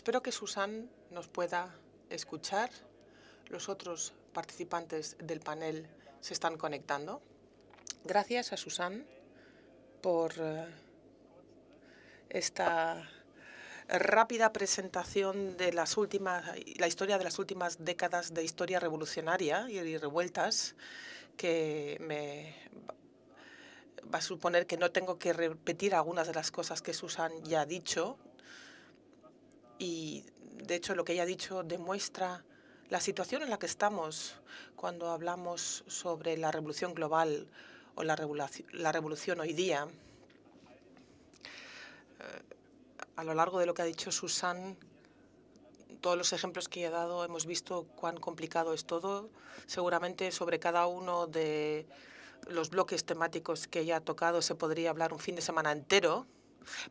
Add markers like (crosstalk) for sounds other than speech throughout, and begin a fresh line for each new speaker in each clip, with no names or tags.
Espero que Susan nos pueda escuchar. Los otros participantes del panel se están conectando. Gracias a Susan por eh, esta rápida presentación de las últimas, la historia de las últimas décadas de historia revolucionaria y revueltas que me va a suponer que no tengo que repetir algunas de las cosas que Susan ya ha dicho. Y de hecho lo que ella ha dicho demuestra la situación en la que estamos cuando hablamos sobre la revolución global o la revolución, hoy día. Eh, a lo largo de lo que ha dicho Susan, todos los ejemplos que he dado hemos visto cuán complicado es todo. Seguramente sobre cada uno de los bloques temáticos que ella ha tocado se podría hablar un fin de semana entero.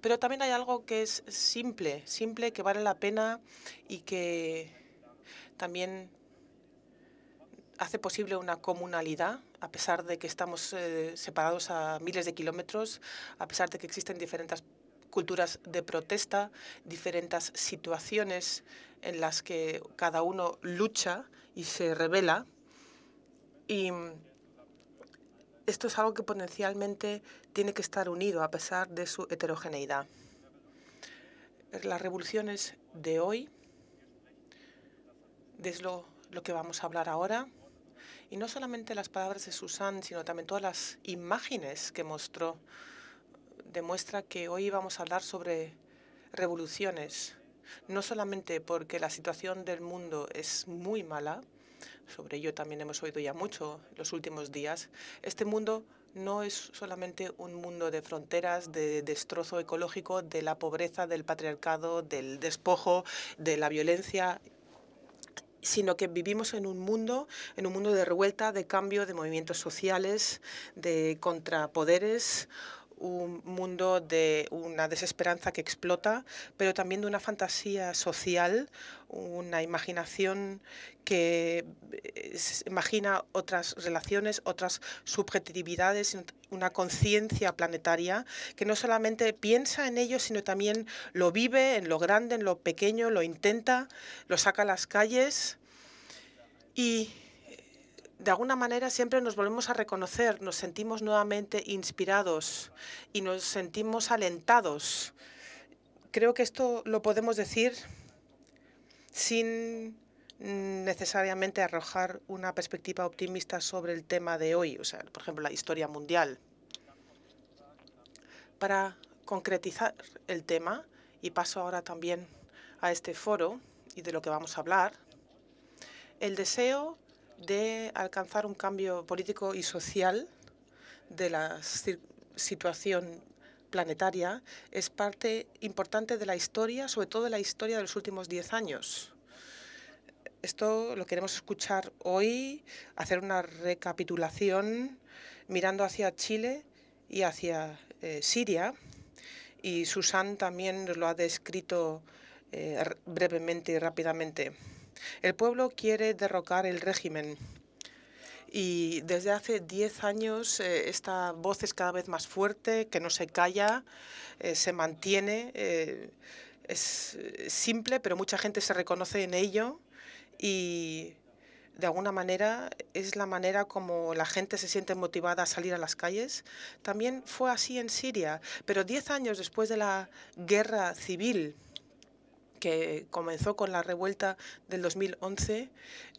Pero también hay algo que es simple, simple, que vale la pena y que también hace posible una comunalidad, a pesar de que estamos eh, separados a miles de kilómetros, a pesar de que existen diferentes culturas de protesta, diferentes situaciones en las que cada uno lucha y se revela. Y esto es algo que potencialmente tiene que estar unido a pesar de su heterogeneidad. Las revoluciones de hoy, es lo, que vamos a hablar ahora, y no solamente las palabras de Susan, sino también todas las imágenes que mostró, demuestra que hoy vamos a hablar sobre revoluciones, no solamente porque la situación del mundo es muy mala, sobre ello también hemos oído ya mucho los últimos días, este mundo no es solamente un mundo de fronteras, de destrozo ecológico, de la pobreza, del patriarcado, del despojo, de la violencia sino que vivimos en un mundo, en un mundo de revuelta, de cambio, de movimientos sociales, de contrapoderes, un mundo de una desesperanza que explota, pero también de una fantasía social, una imaginación que eh, imagina otras relaciones, otras subjetividades, una conciencia planetaria que no solamente piensa en ello, sino también lo vive en lo grande, en lo pequeño, lo intenta, lo saca a las calles y de alguna manera siempre nos volvemos a reconocer, nos sentimos nuevamente inspirados y nos sentimos alentados. Creo que esto lo podemos decir sin necesariamente arrojar una perspectiva optimista sobre el tema de hoy, o sea, por ejemplo, la historia mundial. Para concretizar el tema, y paso ahora también a este foro y de lo que vamos a hablar, el deseo de alcanzar un cambio político y social de la situación planetaria es parte importante de la historia, sobre todo de la historia de los últimos diez años. Esto lo queremos escuchar hoy, hacer una recapitulación mirando hacia Chile y hacia eh, Siria. Y Susan también lo ha descrito eh, brevemente y rápidamente. El pueblo quiere derrocar el régimen y desde hace 10 años eh, esta voz es cada vez más fuerte, que no se calla, eh, se mantiene. Eh, es simple, pero mucha gente se reconoce en ello y de alguna manera es la manera como la gente se siente motivada a salir a las calles. También fue así en Siria, pero 10 años después de la guerra civil, que comenzó con la revuelta del 2011,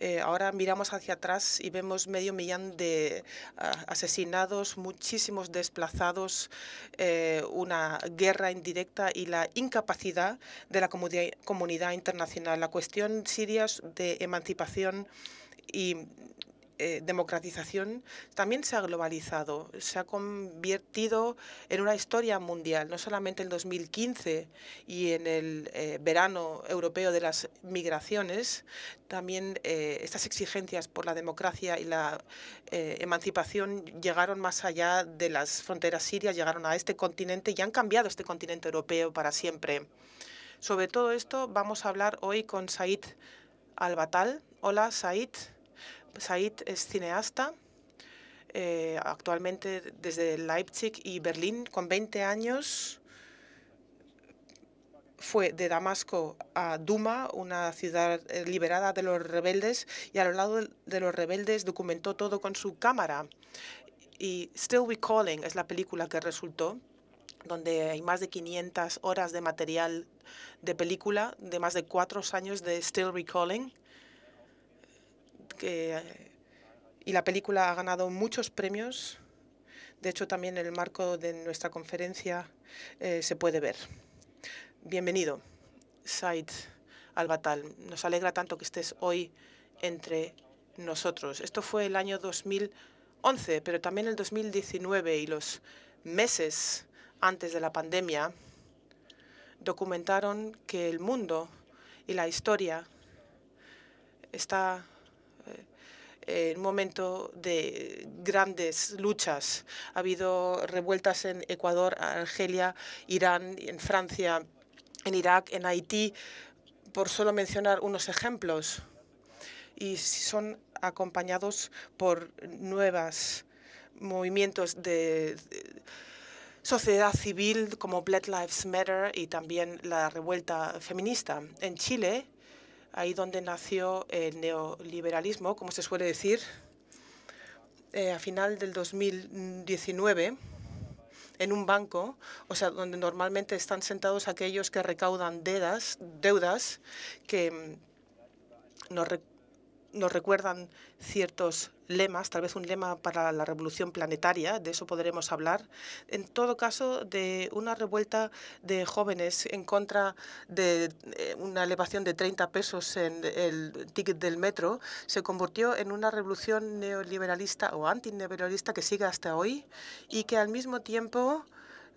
eh, ahora miramos hacia atrás y vemos medio millón de ah, asesinados, muchísimos desplazados, eh, una guerra indirecta y la incapacidad de la comunidad internacional. La cuestión siria de emancipación y eh, democratización también se ha globalizado, se ha convertido en una historia mundial, no solamente en 2015 y en el eh, verano europeo de las migraciones, también eh, estas exigencias por la democracia y la emancipación llegaron más allá de las fronteras sirias, llegaron a este continente y han cambiado este continente europeo para siempre. Sobre todo esto vamos a hablar hoy con Said Albatal. Hola, Said. Said es cineasta, eh, actualmente desde Leipzig y Berlín, con 20 años. fue de Damasco a Duma, una ciudad eh, liberada de los rebeldes, y a lo lado de los rebeldes documentó todo con su cámara. Y Still Recalling es la película que resultó, donde hay más de 500 horas de material de película, de más de cuatro años de Still Recalling. Que, y la película ha ganado muchos premios. De hecho, también en el marco de nuestra conferencia eh, se puede ver. Bienvenido, Said Albatal. Nos alegra tanto que estés hoy entre nosotros. Esto fue el año 2011, pero también el 2019 y los meses antes de la pandemia documentaron que el mundo y la historia está eh, en un momento de grandes luchas. Ha habido revueltas en Ecuador, Argelia, Irán, en Francia, en Irak, en Haití, por solo mencionar unos ejemplos. Y son acompañados por nuevos movimientos de, sociedad civil como Black Lives Matter y también la revuelta feminista. En Chile, ahí donde nació el neoliberalismo, como se suele decir, eh, a final del 2019, en un banco, o sea, donde normalmente están sentados aquellos que recaudan deudas, deudas que mm, nos, nos recuerdan ciertos lemas, tal vez un lema para la revolución planetaria, de eso podremos hablar. En todo caso, de una revuelta de jóvenes en contra de eh, una elevación de 30 pesos en el ticket del metro, se convirtió en una revolución neoliberalista o antineoliberalista que sigue hasta hoy y que al mismo tiempo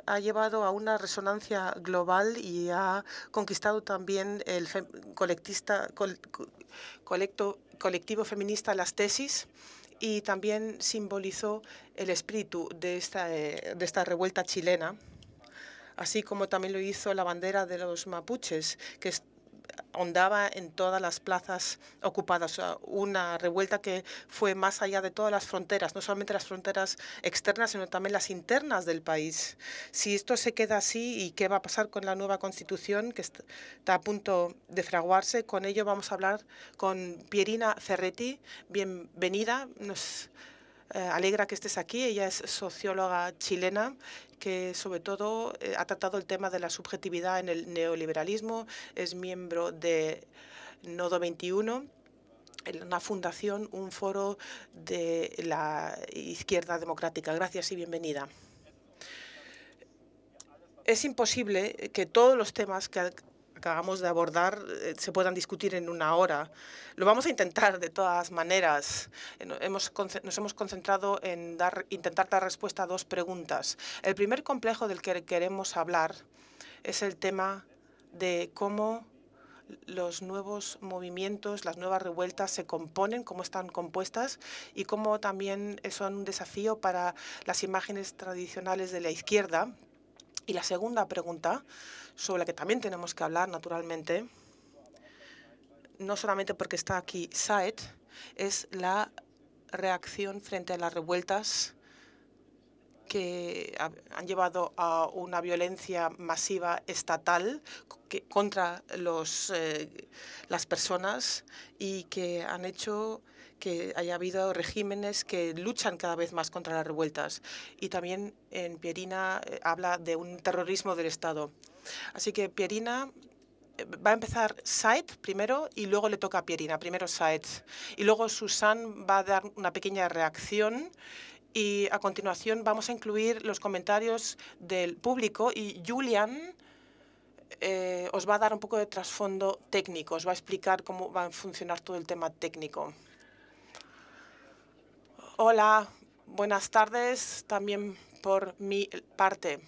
ha llevado a una resonancia global y ha conquistado también el colectista, colecto, colectivo feminista Las Tesis y también simbolizó el espíritu de esta, eh, de esta revuelta chilena, así como también lo hizo la bandera de los mapuches, que ondaba en todas las plazas ocupadas. Una revuelta que fue más allá de todas las fronteras, no solamente las fronteras externas, sino también las internas del país. Si esto se queda así y qué va a pasar con la nueva constitución que está a punto de fraguarse, con ello vamos a hablar con Pierina Ferretti. Bienvenida. Nos alegra que estés aquí. Ella es socióloga chilena que sobre todo eh, ha tratado el tema de la subjetividad en el neoliberalismo, es miembro de Nodo 21 una fundación, un foro de la izquierda democrática. Gracias y bienvenida. Es imposible que todos los temas que acabamos de abordar eh, se puedan discutir en una hora. Lo vamos a intentar de todas maneras. Eh, hemos, nos hemos concentrado en dar, intentar dar respuesta a dos preguntas. El primer complejo del que queremos hablar es el tema de cómo los nuevos movimientos, las nuevas revueltas se componen, cómo están compuestas y cómo también son un desafío para las imágenes tradicionales de la izquierda. Y la segunda pregunta sobre la que también tenemos que hablar, naturalmente, no solamente porque está aquí Saed, es la reacción frente a las revueltas que han llevado a una violencia masiva estatal contra los, eh, las personas y que han hecho que haya habido regímenes que luchan cada vez más contra las revueltas. Y también en Pierina eh, habla de un terrorismo del Estado. Así que Pierina eh, va a empezar Said primero y luego le toca a Pierina. Primero Said. Y luego Susan va a dar una pequeña reacción y a continuación vamos a incluir los comentarios del público y Julian eh, os va a dar un poco de trasfondo técnico, os va a explicar cómo va a funcionar todo el tema técnico. Hola, buenas tardes también por mi parte.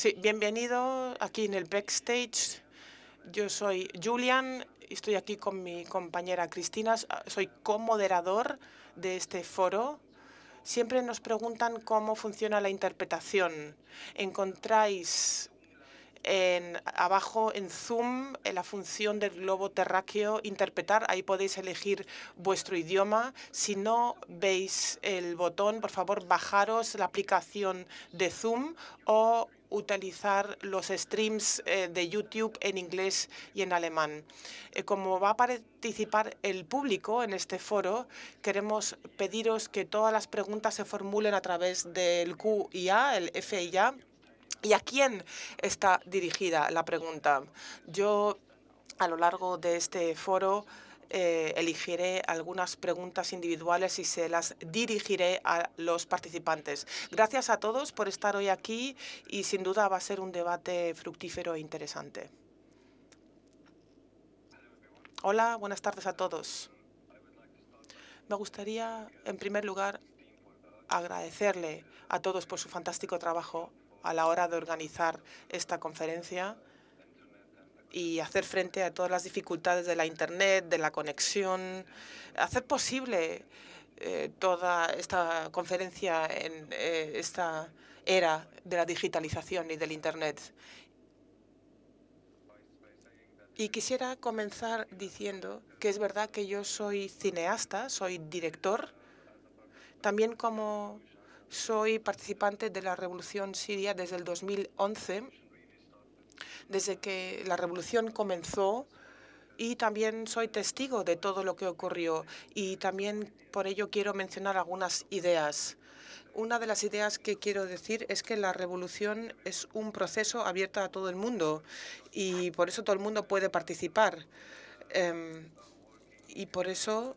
Sí, bienvenido aquí en el backstage. Yo soy Julian, estoy aquí con mi compañera Cristina, soy co-moderador de este foro. Siempre nos preguntan cómo funciona la interpretación. Encontráis en, abajo en Zoom, la función del globo terráqueo, interpretar. Ahí podéis elegir vuestro idioma. Si no veis el botón, por favor, bajaros la aplicación de Zoom o utilizar los streams eh, de YouTube en inglés y en alemán. Eh, como va a participar el público en este foro, queremos pediros que todas las preguntas se formulen a través del QIA, el FIA, ¿Y a quién está dirigida la pregunta? Yo, a lo largo de este foro, eh, elegiré algunas preguntas individuales y se las dirigiré a los participantes. Gracias a todos por estar hoy aquí y sin duda va a ser un debate fructífero e interesante. Hola, buenas tardes a todos. Me gustaría, en primer lugar, agradecerle a todos por su fantástico trabajo a la hora de organizar esta conferencia y hacer frente a todas las dificultades de la Internet, de la conexión, hacer posible eh, toda esta conferencia en eh, esta era de la digitalización y del Internet. Y quisiera comenzar diciendo que es verdad que yo soy cineasta, soy director, también como soy participante de la revolución siria desde el 2011, desde que la revolución comenzó y también soy testigo de todo lo que ocurrió y también por ello quiero mencionar algunas ideas. Una de las ideas que quiero decir es que la revolución es un proceso abierto a todo el mundo y por eso todo el mundo puede participar. Em, y por eso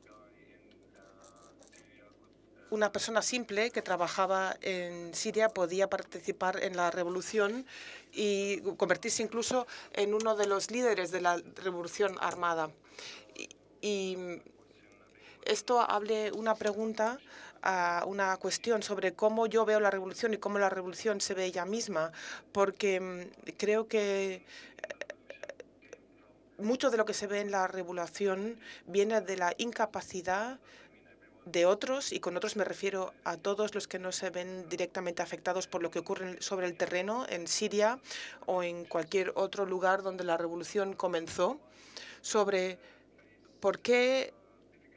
una persona simple que trabajaba en Siria podía participar en la revolución y convertirse incluso en uno de los líderes de la revolución armada. Y, esto hable una pregunta a una cuestión sobre cómo yo veo la revolución y cómo la revolución se ve ella misma, porque mm, creo que eh, mucho de lo que se ve en la revolución viene de la incapacidad de otros, y con otros me refiero a todos los que no se ven directamente afectados por lo que ocurre sobre el terreno en Siria o en cualquier otro lugar donde la revolución comenzó, sobre por qué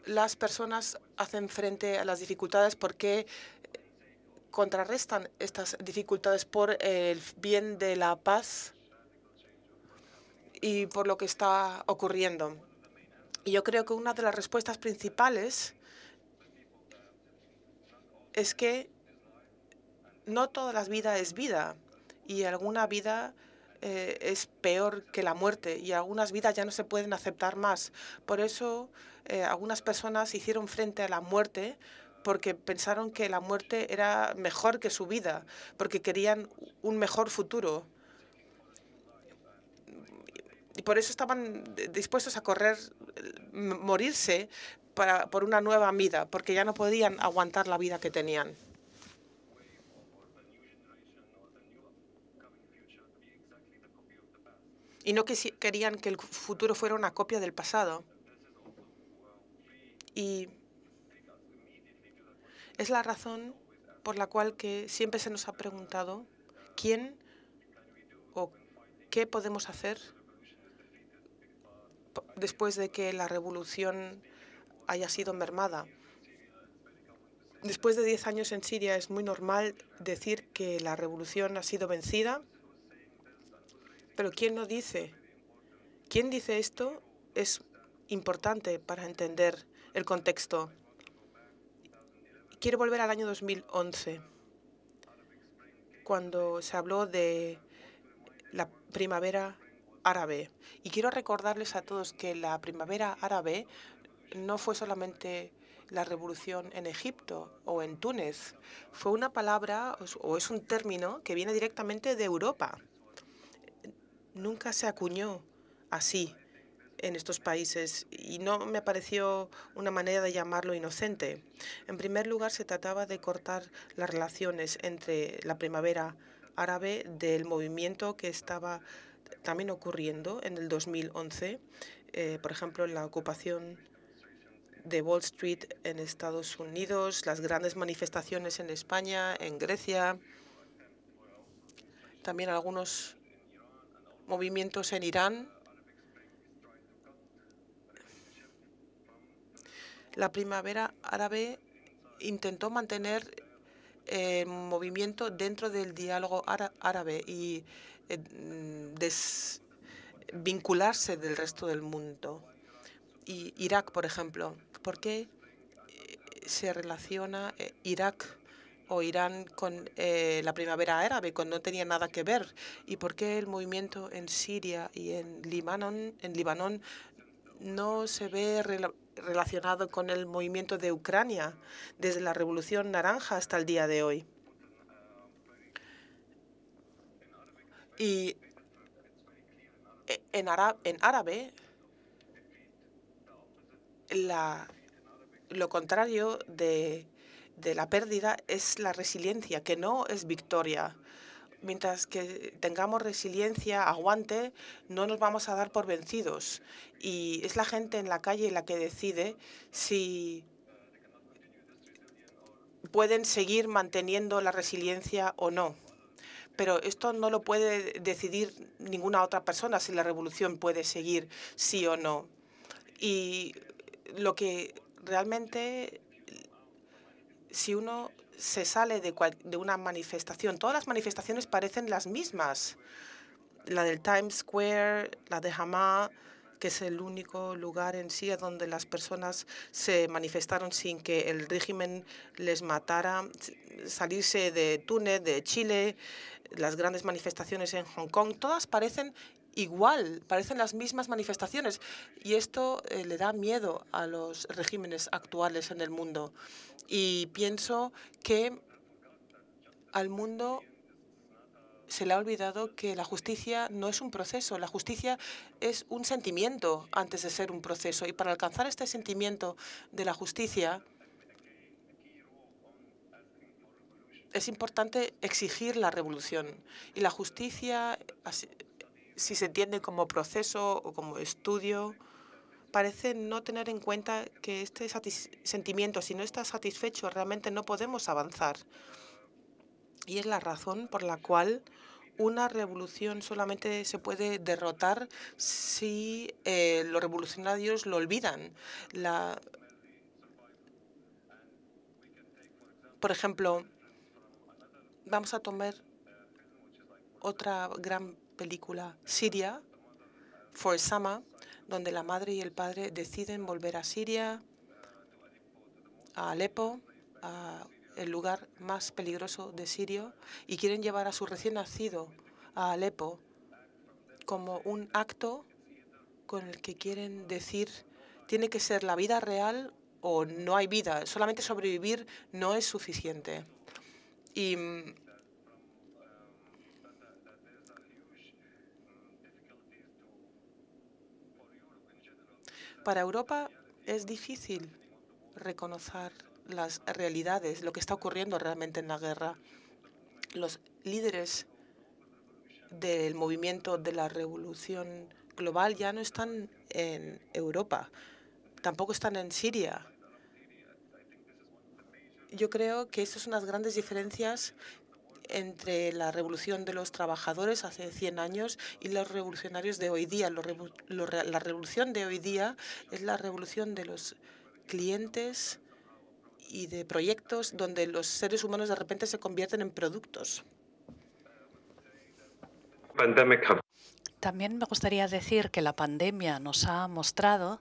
las personas hacen frente a las dificultades, por qué contrarrestan estas dificultades por el bien de la paz y por lo que está ocurriendo. Y yo creo que una de las respuestas principales es que no toda la vida es vida y alguna vida eh, es peor que la muerte y algunas vidas ya no se pueden aceptar más. Por eso eh, algunas personas hicieron frente a la muerte porque pensaron que la muerte era mejor que su vida, porque querían un mejor futuro. Y por eso estaban dispuestos a correr, morirse para, por una nueva vida, porque ya no podían aguantar la vida que tenían. Y no querían que el futuro fuera una copia del pasado. Y es la razón por la cual que siempre se nos ha preguntado quién o qué podemos hacer después de que la revolución haya sido mermada. Después de diez años en Siria es muy normal decir que la revolución ha sido vencida, pero ¿quién no dice? ¿Quién dice esto? Es importante para entender el contexto. Quiero volver al año 2011, cuando se habló de la primavera árabe. Y quiero recordarles a todos que la primavera árabe no fue solamente la revolución en Egipto o en Túnez, fue una palabra o es un término que viene directamente de Europa. Nunca se acuñó así en estos países y no me pareció una manera de llamarlo inocente. En primer lugar, se trataba de cortar las relaciones entre la primavera árabe del movimiento que estaba también ocurriendo en el 2011, eh, por ejemplo, la ocupación de Wall Street en Estados Unidos, las grandes manifestaciones en España, en Grecia, también algunos movimientos en Irán. La primavera árabe intentó mantener el movimiento dentro del diálogo árabe y eh, desvincularse del resto del mundo. Y Irak, por ejemplo, ¿por qué eh, se relaciona eh, Irak o Irán con la primavera árabe cuando no tenía nada que ver? ¿Y por qué el movimiento en Siria y en Líbano, en Líbano no se ve relacionado con el movimiento de Ucrania desde la Revolución Naranja hasta el día de hoy. Y en, árabe, lo contrario de la pérdida es la resiliencia, que no es victoria mientras que tengamos resiliencia, aguante, no nos vamos a dar por vencidos. Y es la gente en la calle la que decide si pueden seguir manteniendo la resiliencia o no. Pero esto no lo puede decidir ninguna otra persona si la revolución puede seguir sí o no. Lo que realmente, si uno se sale de, de una manifestación. Todas las manifestaciones parecen las mismas. La del Times Square, la de Hamas, que es el único lugar en sí donde las personas se manifestaron sin que el régimen les matara, salirse de Túnez, de Chile, las grandes manifestaciones en Hong Kong, todas parecen igual, parecen las mismas manifestaciones y esto eh, le da miedo a los regímenes actuales en el mundo. Y pienso que al mundo se le ha olvidado que la justicia no es un proceso, la justicia es un sentimiento antes de ser un proceso. Y para alcanzar este sentimiento de la justicia, es importante exigir la revolución. Y la justicia, si se entiende como proceso o como estudio, parece no tener en cuenta que este sentimiento, si no está satisfecho, realmente no podemos avanzar. Y es la razón por la cual una revolución solamente se puede derrotar si eh, los revolucionarios lo olvidan. La, por ejemplo, vamos a tomar otra gran película, Siria, For Sama, donde la madre y el padre deciden volver a Siria, a Alepo, a el lugar más peligroso de Siria, y quieren llevar a su recién nacido a Alepo como un acto con el que quieren decir tiene que ser la vida real o no hay vida, solamente sobrevivir no es suficiente. Y Para Europa es difícil reconocer las realidades, lo que está ocurriendo realmente en la guerra. Los líderes del movimiento de la revolución global ya no están en Europa, tampoco están en Siria. Yo creo que estas son las grandes diferencias entre la revolución de los trabajadores hace 100 años y los revolucionarios de hoy día. la revolución de hoy día es la revolución de los clientes y de proyectos donde los seres humanos de repente se convierten en productos.
También me gustaría decir que la pandemia nos ha mostrado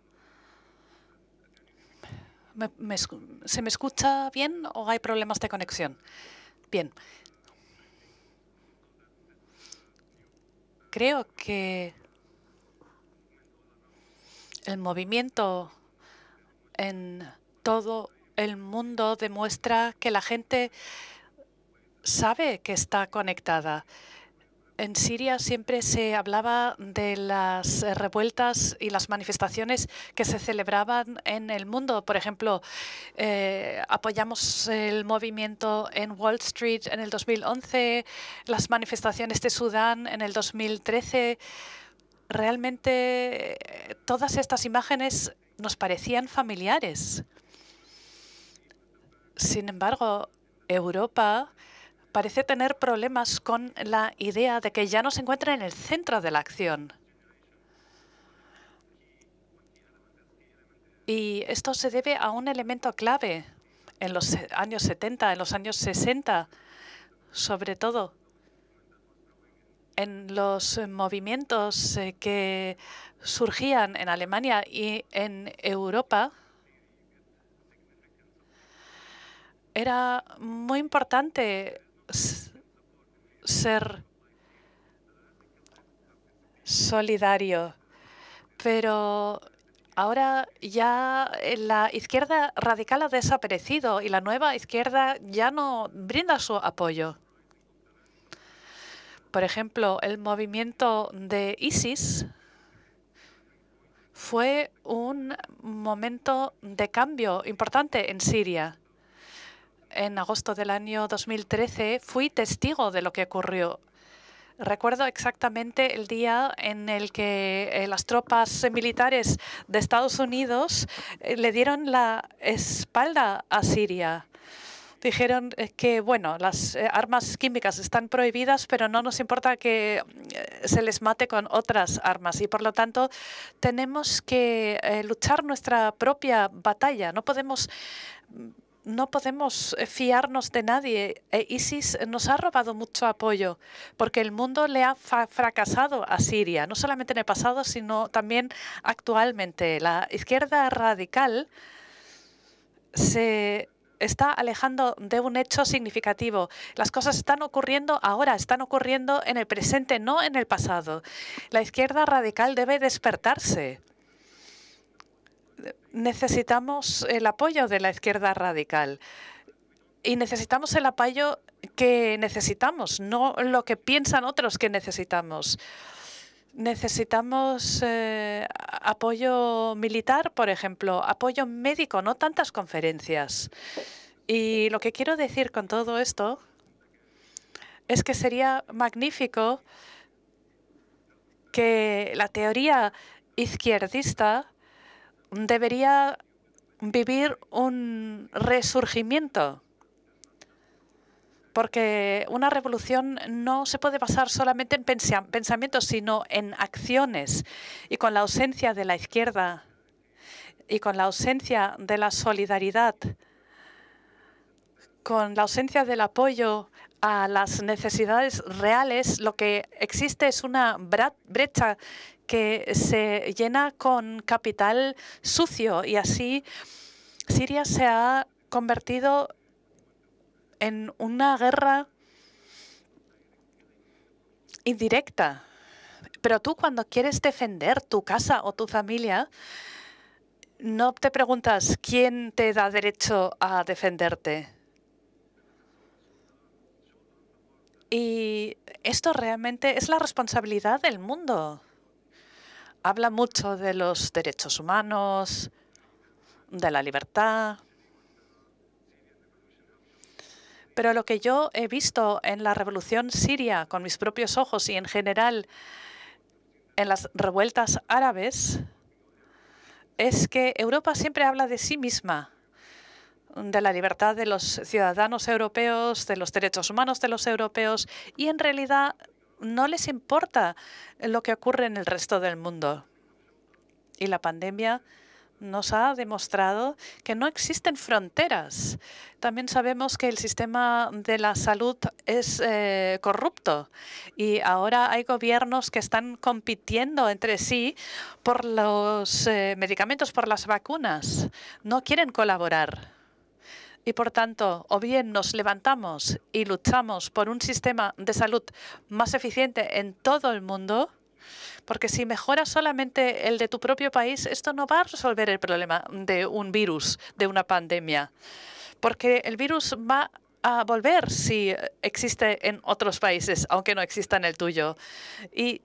¿Se me escucha bien o hay problemas de conexión? Bien, creo que el movimiento en todo el mundo demuestra que la gente sabe que está conectada en Siria siempre se hablaba de las revueltas y las manifestaciones que se celebraban en el mundo. Por ejemplo, eh, apoyamos el movimiento en Wall Street en el 2011, las manifestaciones de Sudán en el 2013. Realmente todas estas imágenes nos parecían familiares. Sin embargo, Europa parece tener problemas con la idea de que ya no se encuentra en el centro de la acción. Y esto se debe a un elemento clave en los años 70, en los años 60, sobre todo en los movimientos eh, que surgían en Alemania y en Europa, era muy importante ser solidario, pero ahora ya la izquierda radical ha desaparecido y la nueva izquierda ya no brinda su apoyo. Por ejemplo, el movimiento de ISIS fue un momento de cambio importante en Siria. En agosto del año 2013 fui testigo de lo que ocurrió. Recuerdo exactamente el día en el que eh, las tropas militares de Estados Unidos eh, le dieron la espalda a Siria dijeron eh, que bueno, las armas químicas están prohibidas, pero no nos importa que se les mate con otras armas y por lo tanto tenemos que luchar nuestra propia batalla. No podemos no podemos fiarnos de nadie. E ISIS nos ha robado mucho apoyo porque el mundo le ha fracasado a Siria, no solamente en el pasado, sino también actualmente. La izquierda radical se está alejando de un hecho significativo. Las cosas están ocurriendo ahora, están ocurriendo en el presente, no en el pasado. La izquierda radical debe despertarse. Necesitamos el apoyo de la izquierda radical y necesitamos el apoyo que necesitamos, no lo que piensan otros que necesitamos. Necesitamos eh, apoyo militar, por ejemplo, apoyo médico, no tantas conferencias. Y lo que quiero decir con todo esto es que sería magnífico que la teoría izquierdista debería vivir un resurgimiento porque una revolución no se puede basar solamente en pensamientos, sino en acciones. Y con la ausencia de la izquierda y con la ausencia de la solidaridad, con la ausencia del apoyo a las necesidades reales, lo que existe es una brecha que se llena con capital sucio y así Siria se ha convertido en una guerra indirecta. Pero tú cuando quieres defender tu casa o tu familia, no te preguntas quién te da derecho a defenderte. Y esto realmente es la responsabilidad del mundo. Habla mucho de los derechos humanos, de la libertad, Pero lo que yo he visto en la revolución siria con mis propios ojos y en general en las revueltas árabes es que Europa siempre habla de sí misma, de la libertad de los ciudadanos europeos, de los derechos humanos de los europeos, y en realidad no les importa lo que ocurre en el resto del mundo. Y la pandemia nos ha demostrado que no existen fronteras. También sabemos que el sistema de la salud es eh, corrupto y ahora hay gobiernos que están compitiendo entre sí por los eh, medicamentos, por las vacunas. No quieren colaborar. Y por tanto, o bien nos levantamos y luchamos por un sistema de salud más eficiente en todo el mundo, porque si mejoras solamente el de tu propio país, esto no va a resolver el problema de un virus, de una pandemia. Porque el virus va a volver si existe en otros países, aunque no exista en el tuyo. Y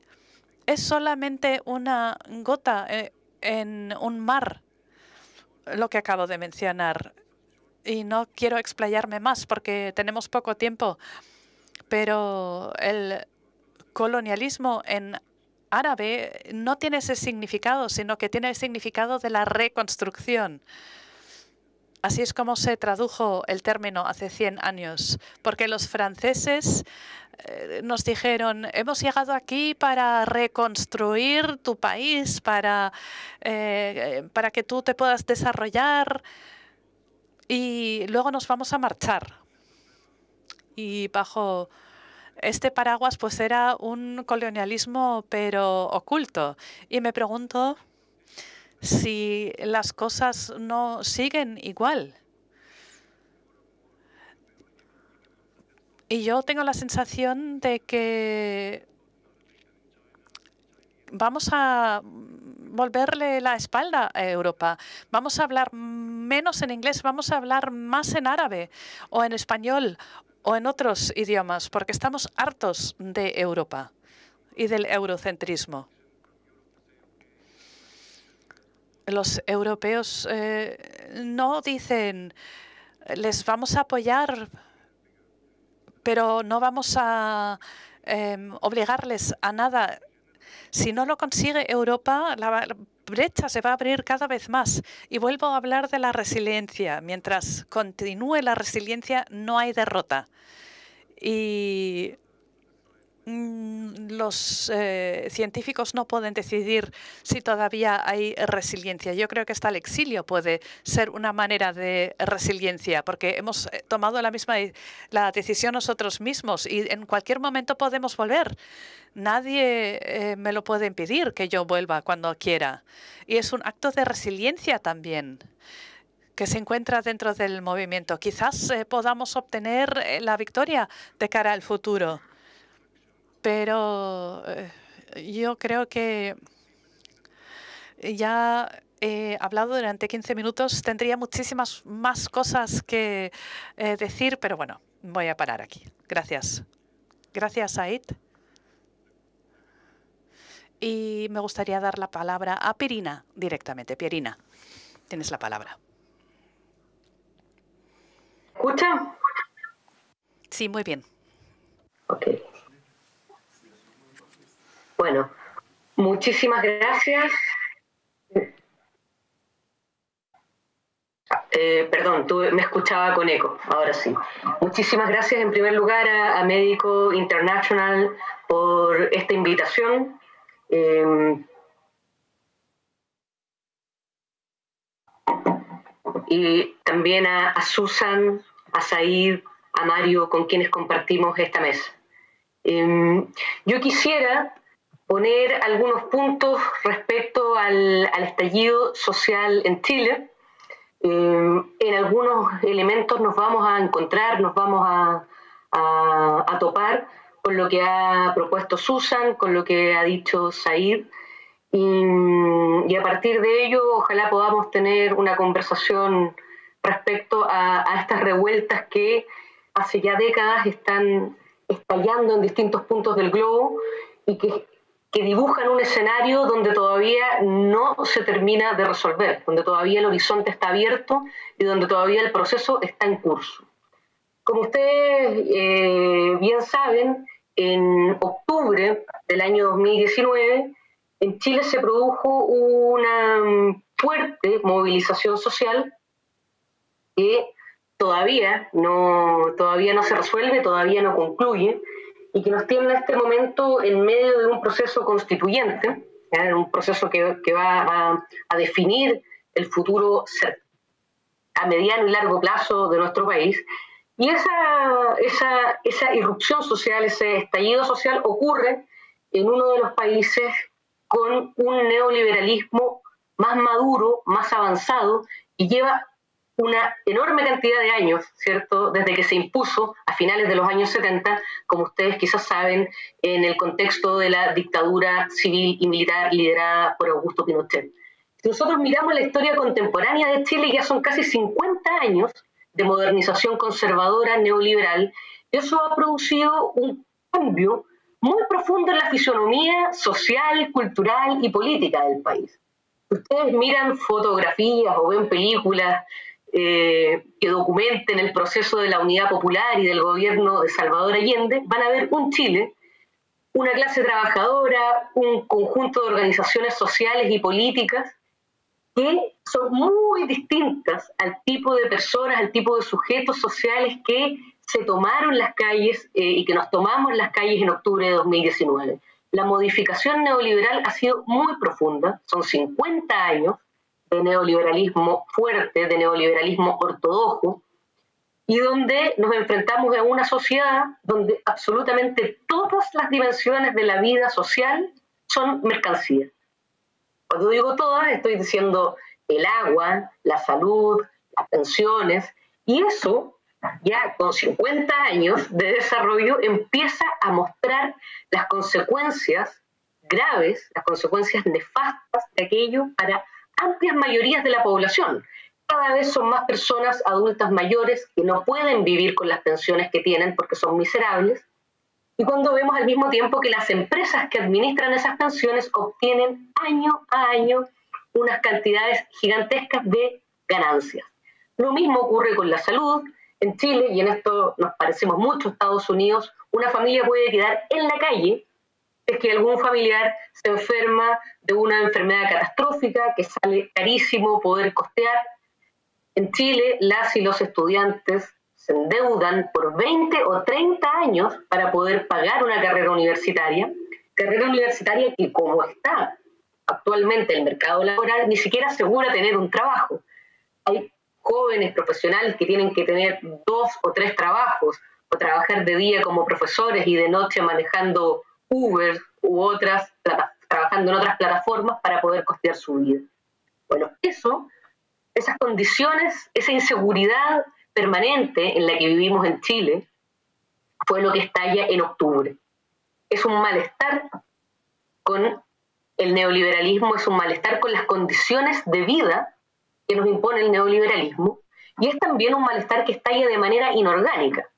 es solamente una gota eh, en un mar lo que acabo de mencionar. Y no quiero explayarme más porque tenemos poco tiempo, pero el colonialismo en árabe no tiene ese significado, sino que tiene el significado de la reconstrucción. Así es como se tradujo el término hace 100 años, porque los franceses eh, nos dijeron, hemos llegado aquí para reconstruir tu país, para, eh, para que tú te puedas desarrollar y luego nos vamos a marchar. Y bajo este paraguas pues era un colonialismo pero oculto. Y me pregunto si las cosas no siguen igual. Y yo tengo la sensación de que vamos a volverle la espalda a Europa. Vamos a hablar menos en inglés, vamos a hablar más en árabe o en español o en otros idiomas, porque estamos hartos de Europa y del eurocentrismo. Los europeos eh, no dicen, les vamos a apoyar, pero no vamos a em, obligarles a nada. Si no lo consigue Europa, la brecha se va a abrir cada vez más. Y vuelvo a hablar de la resiliencia. Mientras continúe la resiliencia, no hay derrota. Y los eh, científicos no pueden decidir si todavía hay resiliencia. Yo creo que hasta el exilio puede ser una manera de resiliencia, porque hemos eh, tomado la misma la decisión nosotros mismos y en cualquier momento podemos volver. Nadie eh, me lo puede impedir que yo vuelva cuando quiera. Y es un acto de resiliencia también que se encuentra dentro del movimiento. Quizás podamos obtener la victoria de cara al futuro pero eh, yo creo que ya he hablado durante 15 minutos. Tendría muchísimas más cosas que eh, decir, pero bueno, voy a parar aquí. Gracias. Gracias, Said. Y me gustaría dar la palabra a Pirina directamente. Pierina, tienes la palabra.
¿Escucha?
Sí, muy bien.
Ok. Bueno, muchísimas gracias. Eh, perdón, me escuchaba con eco, ahora sí. Muchísimas gracias en primer lugar a, Médico International por esta invitación. Em, y también a, Susan, a Said, a Mario, con quienes compartimos esta mesa. Em, yo quisiera poner algunos puntos respecto al, estallido social en Chile. Eh, en algunos elementos nos vamos a encontrar, nos vamos a, topar con lo que ha propuesto Susan, con lo que ha dicho Said. Y, a partir de ello, ojalá podamos tener una conversación respecto a, a estas revueltas que hace ya décadas están estallando en distintos puntos del globo y que que dibujan un escenario donde todavía no se termina de resolver, donde todavía el horizonte está abierto y donde todavía el proceso está en curso. Como ustedes eh, bien saben, en octubre del año 2019, en Chile se produjo una fuerte movilización social que todavía no, todavía no se resuelve, todavía no concluye, y que nos tiene en este momento en medio de un proceso constituyente, un proceso que, va a, definir el futuro a mediano y largo plazo de nuestro país. Y esa, esa, esa irrupción social, ese estallido social ocurre en uno de los países con un neoliberalismo más maduro, más avanzado, y lleva una enorme cantidad de años, ¿cierto? Desde que se impuso a finales de los años 70, como ustedes quizás saben, en el contexto de la dictadura civil y militar liderada por Augusto Pinochet. Si nosotros miramos la historia contemporánea de Chile, ya son casi 50 años de modernización conservadora neoliberal, eso ha producido un cambio muy profundo en la fisonomía social, cultural y política del país. Ustedes miran fotografías o ven películas eh, que documenten el proceso de la unidad popular y del gobierno de Salvador Allende, van a ver un Chile, una clase trabajadora, un conjunto de organizaciones sociales y políticas que son muy distintas al tipo de personas, al tipo de sujetos sociales que se tomaron las calles eh, y que nos tomamos las calles en octubre de 2019. La modificación neoliberal ha sido muy profunda, son 50 años de neoliberalismo fuerte, de neoliberalismo ortodoxo, y donde nos enfrentamos a una sociedad donde absolutamente todas las dimensiones de la vida social son mercancías. Cuando digo todas, estoy diciendo el agua, la salud, las pensiones, y eso ya con 50 años de desarrollo empieza a mostrar las consecuencias graves, las consecuencias nefastas de aquello para amplias mayorías de la población. Cada vez son más personas adultas mayores que no pueden vivir con las pensiones que tienen porque son miserables. Y cuando vemos al mismo tiempo que las empresas que administran esas pensiones obtienen año a año unas cantidades gigantescas de ganancias. Lo mismo ocurre con la salud. En Chile, y en esto nos parecemos mucho a Estados Unidos, una familia puede quedar en la calle que algún familiar se enferma de una enfermedad catastrófica que sale carísimo poder costear. En Chile, las y los estudiantes se endeudan por 20 o 30 años para poder pagar una carrera universitaria, carrera universitaria que como está actualmente el mercado laboral, ni siquiera asegura tener un trabajo. Hay jóvenes profesionales que tienen que tener dos o tres trabajos, o trabajar de día como profesores y de noche manejando Uber u otras, trabajando en otras plataformas para poder costear su vida. Bueno, eso, esas condiciones, esa inseguridad permanente en la que vivimos en Chile, fue lo que estalla en octubre. Es un malestar con el neoliberalismo, es un malestar con las condiciones de vida que nos impone el neoliberalismo, y es también un malestar que estalla de manera inorgánica.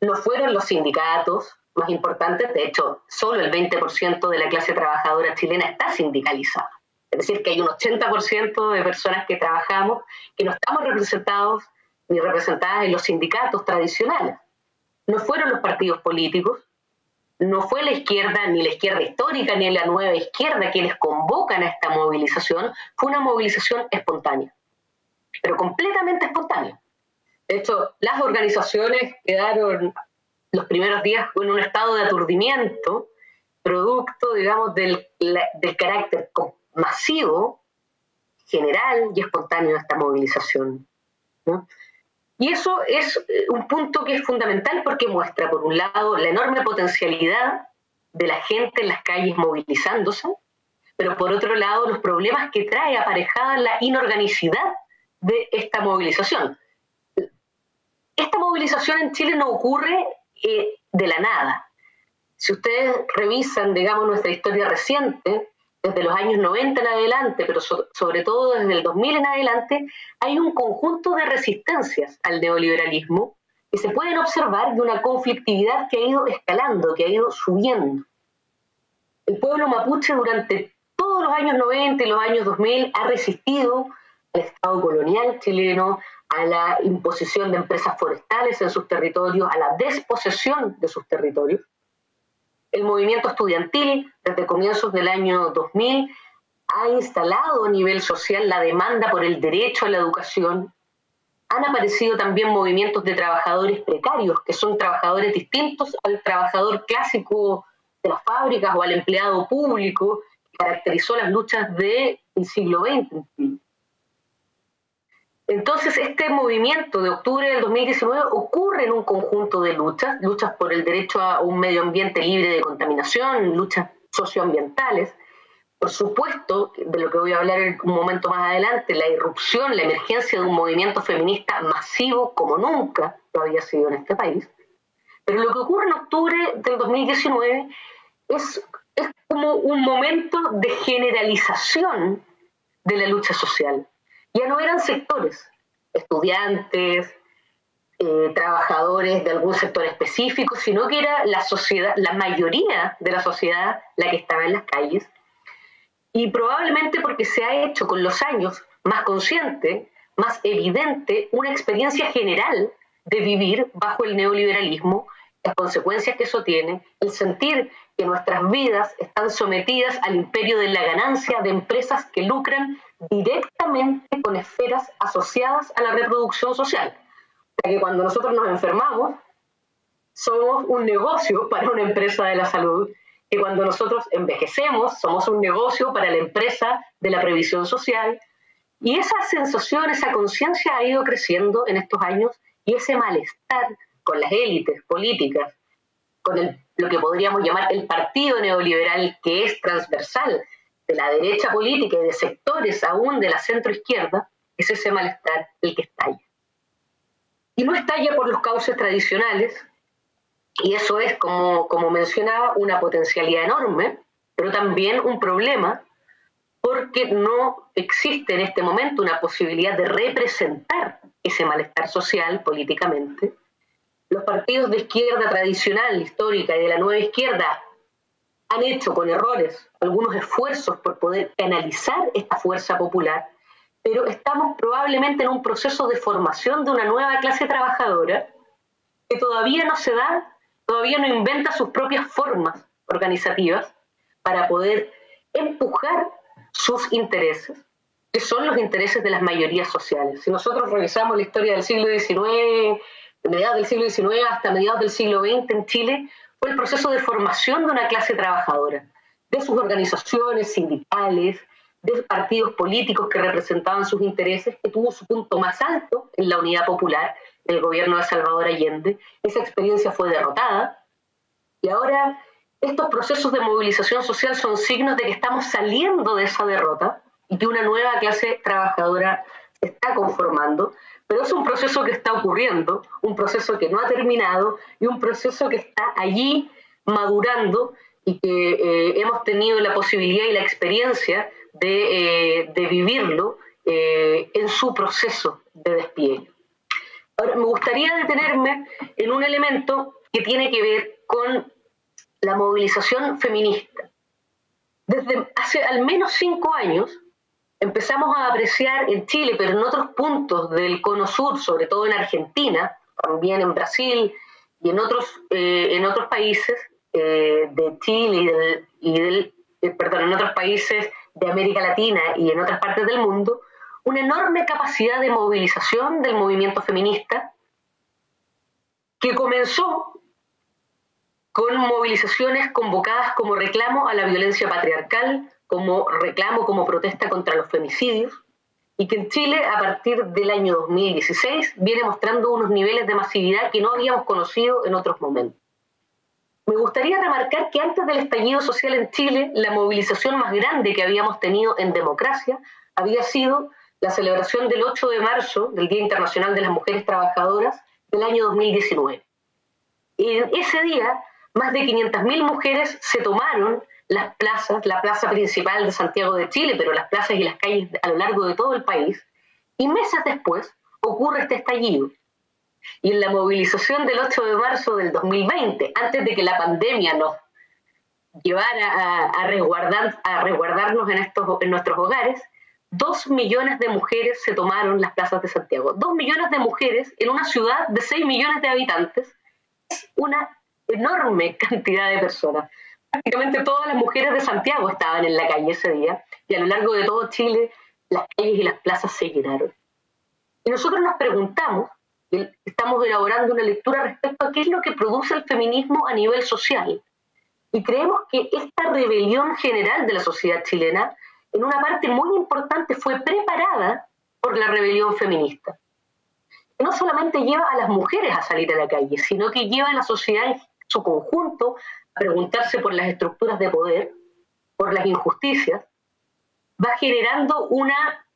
No fueron los sindicatos, más importantes, de hecho, solo el 20% de la clase trabajadora chilena está sindicalizada. Es decir, que hay un 80% de personas que trabajamos que no estamos representados ni representadas en los sindicatos tradicionales. No fueron los partidos políticos, no fue la izquierda, ni la izquierda histórica, ni la nueva izquierda quienes convocan a esta movilización, fue una movilización espontánea, pero completamente espontánea. De hecho, las organizaciones quedaron los primeros días en un estado de aturdimiento, producto, digamos, del, del carácter masivo, general y espontáneo de esta movilización. Y eso es eh, un punto que es fundamental porque muestra, por un lado, la enorme potencialidad de la gente en las calles movilizándose, pero por otro lado, los problemas que trae aparejada la inorganicidad de esta movilización. Esta movilización en Chile no ocurre de la nada. Si ustedes revisan, digamos, nuestra historia reciente, desde los años 90 en adelante, pero sobre todo desde el 2000 en adelante, hay un conjunto de resistencias al neoliberalismo que se pueden observar de una conflictividad que ha ido escalando, que ha ido subiendo. El pueblo mapuche durante todos los años 90 y los años 2000 ha resistido al Estado colonial chileno, a la imposición de empresas forestales en sus territorios, a la desposesión de sus territorios. El movimiento estudiantil, desde comienzos del año 2000, ha instalado a nivel social la demanda por el derecho a la educación. Han aparecido también movimientos de trabajadores precarios, que son trabajadores distintos al trabajador clásico de las fábricas o al empleado público, que caracterizó las luchas del siglo XX. Entonces, este movimiento de octubre del 2019 ocurre en un conjunto de luchas, luchas por el derecho a un medio ambiente libre de contaminación, luchas socioambientales. Por supuesto, de lo que voy a hablar un momento más adelante, la irrupción, la emergencia de un movimiento feminista masivo como nunca lo había sido en este país. Pero lo que ocurre en octubre del 2019 es, es como un momento de generalización de la lucha social ya no eran sectores, estudiantes, eh, trabajadores de algún sector específico, sino que era la sociedad, la mayoría de la sociedad la que estaba en las calles. Y probablemente porque se ha hecho con los años más consciente, más evidente, una experiencia general de vivir bajo el neoliberalismo las consecuencias que eso tiene, el sentir que nuestras vidas están sometidas al imperio de la ganancia de empresas que lucran directamente con esferas asociadas a la reproducción social. O sea que cuando nosotros nos enfermamos, somos un negocio para una empresa de la salud, que cuando nosotros envejecemos, somos un negocio para la empresa de la previsión social. Y esa sensación, esa conciencia ha ido creciendo en estos años y ese malestar con las élites políticas, con lo que podríamos llamar el partido neoliberal, que es transversal de la derecha política y de sectores aún de la centroizquierda, es ese malestar el que estalla. Y no estalla por los cauces tradicionales, y eso es, como, como mencionaba, una potencialidad enorme, pero también un problema porque no existe en este momento una posibilidad de representar ese malestar social políticamente. Los partidos de izquierda tradicional, histórica y de la nueva izquierda han hecho con errores algunos esfuerzos por poder canalizar esta fuerza popular, pero estamos probablemente en un proceso de formación de una nueva clase trabajadora que todavía no se da, todavía no inventa sus propias formas organizativas para poder empujar sus intereses, que son los intereses de las mayorías sociales. Si nosotros revisamos la historia del siglo XIX, mediados del siglo XIX hasta mediados del siglo XX en Chile, fue el proceso de formación de una clase trabajadora, de sus organizaciones sindicales, de partidos políticos que representaban sus intereses, que tuvo su punto más alto en la unidad popular, el gobierno de Salvador Allende. Esa experiencia fue derrotada y ahora estos procesos de movilización social son signos de que estamos saliendo de esa derrota y que una nueva clase trabajadora se está conformando, pero es un proceso que está ocurriendo, un proceso que no ha terminado y un proceso que está allí madurando y que eh, hemos tenido la posibilidad y la experiencia de, eh, vivirlo eh, en su proceso de despliegue. Ahora, me gustaría detenerme en un elemento que tiene que ver con la movilización feminista. Desde hace al menos cinco años empezamos a apreciar en Chile, pero en otros puntos del cono sur, sobre todo en Argentina, también en Brasil y en otros, eh, en otros países eh, de Chile y, del, eh, perdón, en otros países de América Latina y en otras partes del mundo, una enorme capacidad de movilización del movimiento feminista que comenzó con movilizaciones convocadas como reclamo a la violencia patriarcal, como reclamo, como protesta contra los femicidios, y que en Chile, a partir del año 2016, viene mostrando unos niveles de masividad que no habíamos conocido en otros momentos. Me gustaría remarcar que antes del estallido social en Chile, la movilización más grande que habíamos tenido en democracia había sido la celebración del 8 de marzo, del Día Internacional de las Mujeres Trabajadoras, del año 2019. En ese día más de 500.000 mujeres se tomaron las plazas, la plaza principal de Santiago de Chile, pero las plazas y las calles a lo largo de todo el país, y meses después ocurre este estallido. Y en la movilización del 8 de marzo del 2020, antes de que la pandemia nos llevara a, resguardar, a resguardarnos en, estos, en nuestros hogares, dos millones de mujeres se tomaron las plazas de Santiago. Dos millones de mujeres en una ciudad de 6 millones de habitantes es una enorme (laughs) cantidad de personas. Prácticamente todas las mujeres de Santiago estaban en la calle ese día y a lo largo de todo Chile las calles y las plazas se llenaron. Y nosotros nos preguntamos, estamos elaborando una lectura respecto a qué es lo que produce el feminismo a nivel social. Y creemos que esta rebelión general de la sociedad chilena, en una parte muy importante, fue preparada por la rebelión feminista. no solamente lleva a las mujeres a salir a la calle, sino que lleva a la sociedad su conjunto preguntarse por las estructuras de poder, por las injusticias, va generando una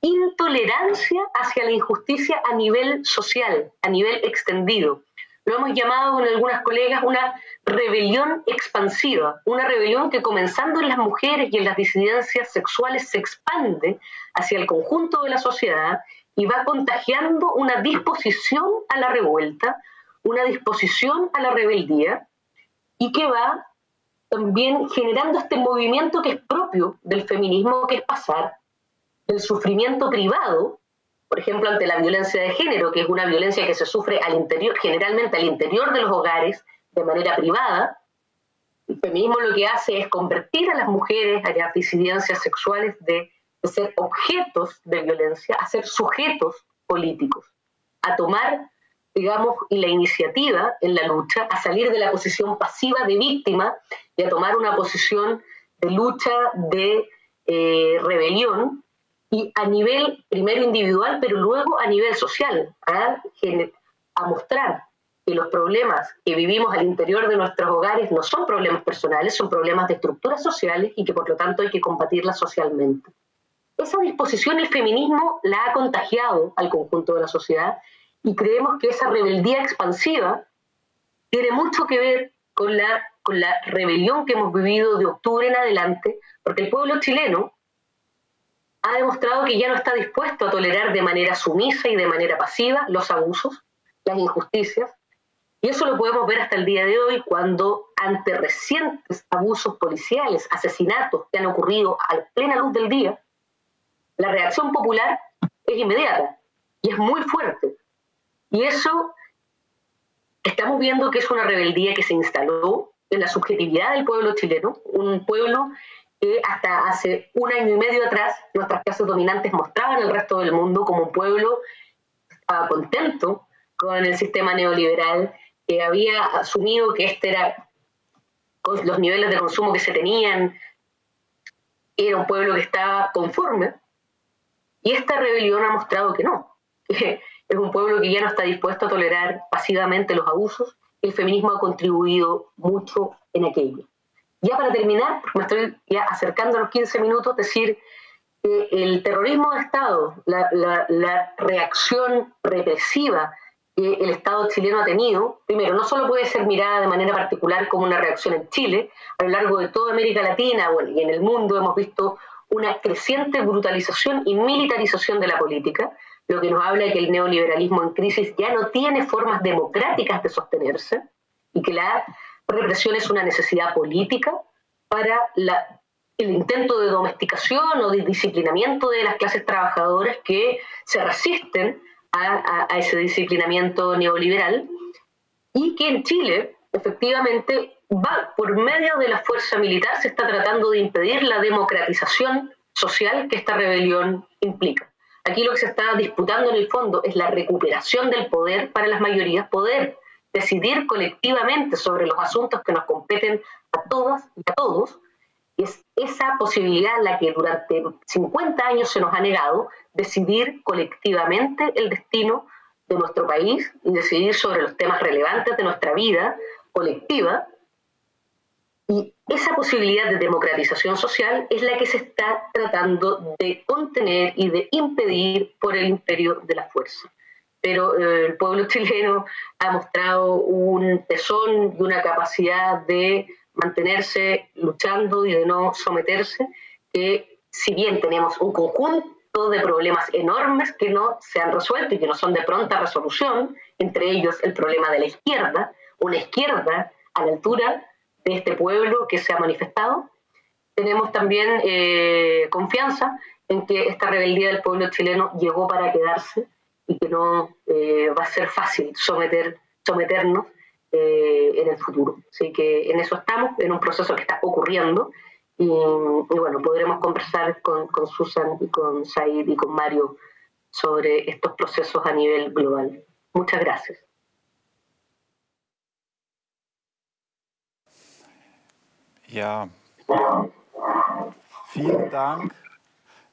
intolerancia hacia la injusticia a nivel social, a nivel extendido. Lo hemos llamado con algunas colegas una rebelión expansiva, una rebelión que comenzando en las mujeres y en las disidencias sexuales se expande hacia el conjunto de la sociedad y va contagiando una disposición a la revuelta, una disposición a la rebeldía y que va también generando este movimiento que es propio del feminismo, que es pasar del sufrimiento privado, por ejemplo, ante la violencia de género, que es una violencia que se sufre generalmente al interior de los hogares, de manera privada. El feminismo lo que hace es convertir a las mujeres, a las disidencias sexuales, de, de ser objetos de violencia a ser sujetos políticos, a tomar, digamos, la iniciativa en la lucha, a salir de la posición pasiva de víctima y a tomar una posición de lucha, de eh, rebelión, y a nivel primero individual, pero luego a nivel social, a, a mostrar que los problemas que vivimos al interior de nuestros hogares no son problemas personales, son problemas de estructuras sociales y que por lo tanto hay que combatirlas socialmente. Esa disposición el feminismo la ha contagiado al conjunto de la sociedad y creemos que esa rebeldía expansiva tiene mucho que ver con la, con la rebelión que hemos vivido de octubre en adelante, porque el pueblo chileno ha demostrado que ya no está dispuesto a tolerar de manera sumisa y de manera pasiva los abusos, las injusticias, y eso lo podemos ver hasta el día de hoy cuando ante recientes abusos policiales, asesinatos que han ocurrido a plena luz del día, la reacción popular es inmediata y es muy fuerte. Y eso estamos viendo que es una rebeldía que se instaló en la subjetividad del pueblo chileno, un pueblo que hasta hace un año y medio atrás nuestras clases dominantes mostraban al resto del mundo como un pueblo estaba contento con el sistema neoliberal, que había asumido que este era los niveles de consumo que se tenían, era un pueblo que estaba conforme, y esta rebelión ha mostrado que no, (laughs) que es un pueblo que ya no está dispuesto a tolerar pasivamente los abusos, el feminismo ha contribuido mucho en aquello. Ya para terminar, porque me estoy ya acercando a los 15 minutos, decir que el terrorismo de Estado, la, la reacción represiva que el Estado chileno ha tenido, primero, no solo puede ser mirada de manera particular como una reacción en Chile, a lo largo de toda América Latina y en el mundo hemos visto una creciente brutalización y militarización de la política, lo que nos habla de que el neoliberalismo en crisis ya no tiene formas democráticas de sostenerse y que la represión es una necesidad política para el intento de domesticación o de disciplinamiento de las clases trabajadoras que se resisten a, a ese disciplinamiento neoliberal y que en Chile efectivamente va por medio de la fuerza militar se está tratando de impedir la democratización social que esta rebelión implica. Aquí lo que se está disputando en el fondo es la recuperación del poder para las mayorías, poder decidir colectivamente sobre los asuntos que nos competen a todas y a todos. Es esa posibilidad la que durante 50 años se nos ha negado, decidir colectivamente el destino de nuestro país y decidir sobre los temas relevantes de nuestra vida colectiva y esa posibilidad de democratización social es la que se está tratando de contener y de impedir por el imperio de la fuerza. Pero eh, el pueblo (laughs) chileno ha mostrado un tesón y una capacidad de mantenerse luchando y de no someterse, que si bien tenemos un conjunto de problemas enormes que no se han resuelto y que no son de pronta resolución, entre ellos el problema de la izquierda, una izquierda a la altura de este pueblo que se ha manifestado. Tenemos también eh, confianza en que esta rebeldía del pueblo chileno llegó para quedarse y que no eh, va a ser fácil someter, someternos eh, en el futuro. Así que en eso estamos, en un proceso que está ocurriendo y, bueno, podremos conversar con, con, Susan y con Said y con Mario sobre estos procesos a nivel global. Muchas gracias.
Ja, vielen Dank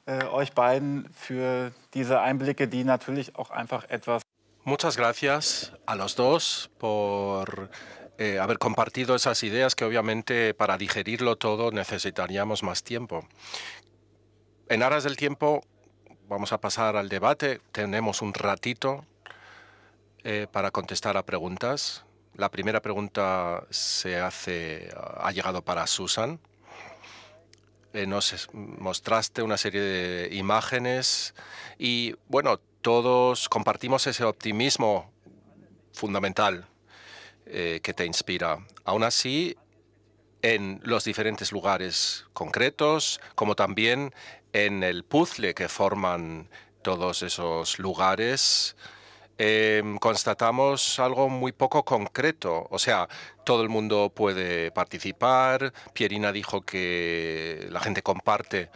äh, euch beiden für diese Einblicke, die natürlich auch einfach etwas.
Muchas gracias a los dos por eh, haber compartido esas ideas que obviamente para digerirlo todo necesitaríamos más tiempo. En aras del tiempo vamos a pasar al debate. Tenemos un ratito eh, para contestar a preguntas. La primera pregunta se hace, ha llegado para Susan. Eh, nos mostraste una serie de imágenes y, bueno, todos compartimos ese optimismo fundamental eh, que te inspira. Aún así, en los diferentes lugares concretos, como también en el puzzle que forman todos esos lugares, em, constatamos algo muy poco concreto. O sea, todo el mundo puede participar. Pierina dijo que la gente comparte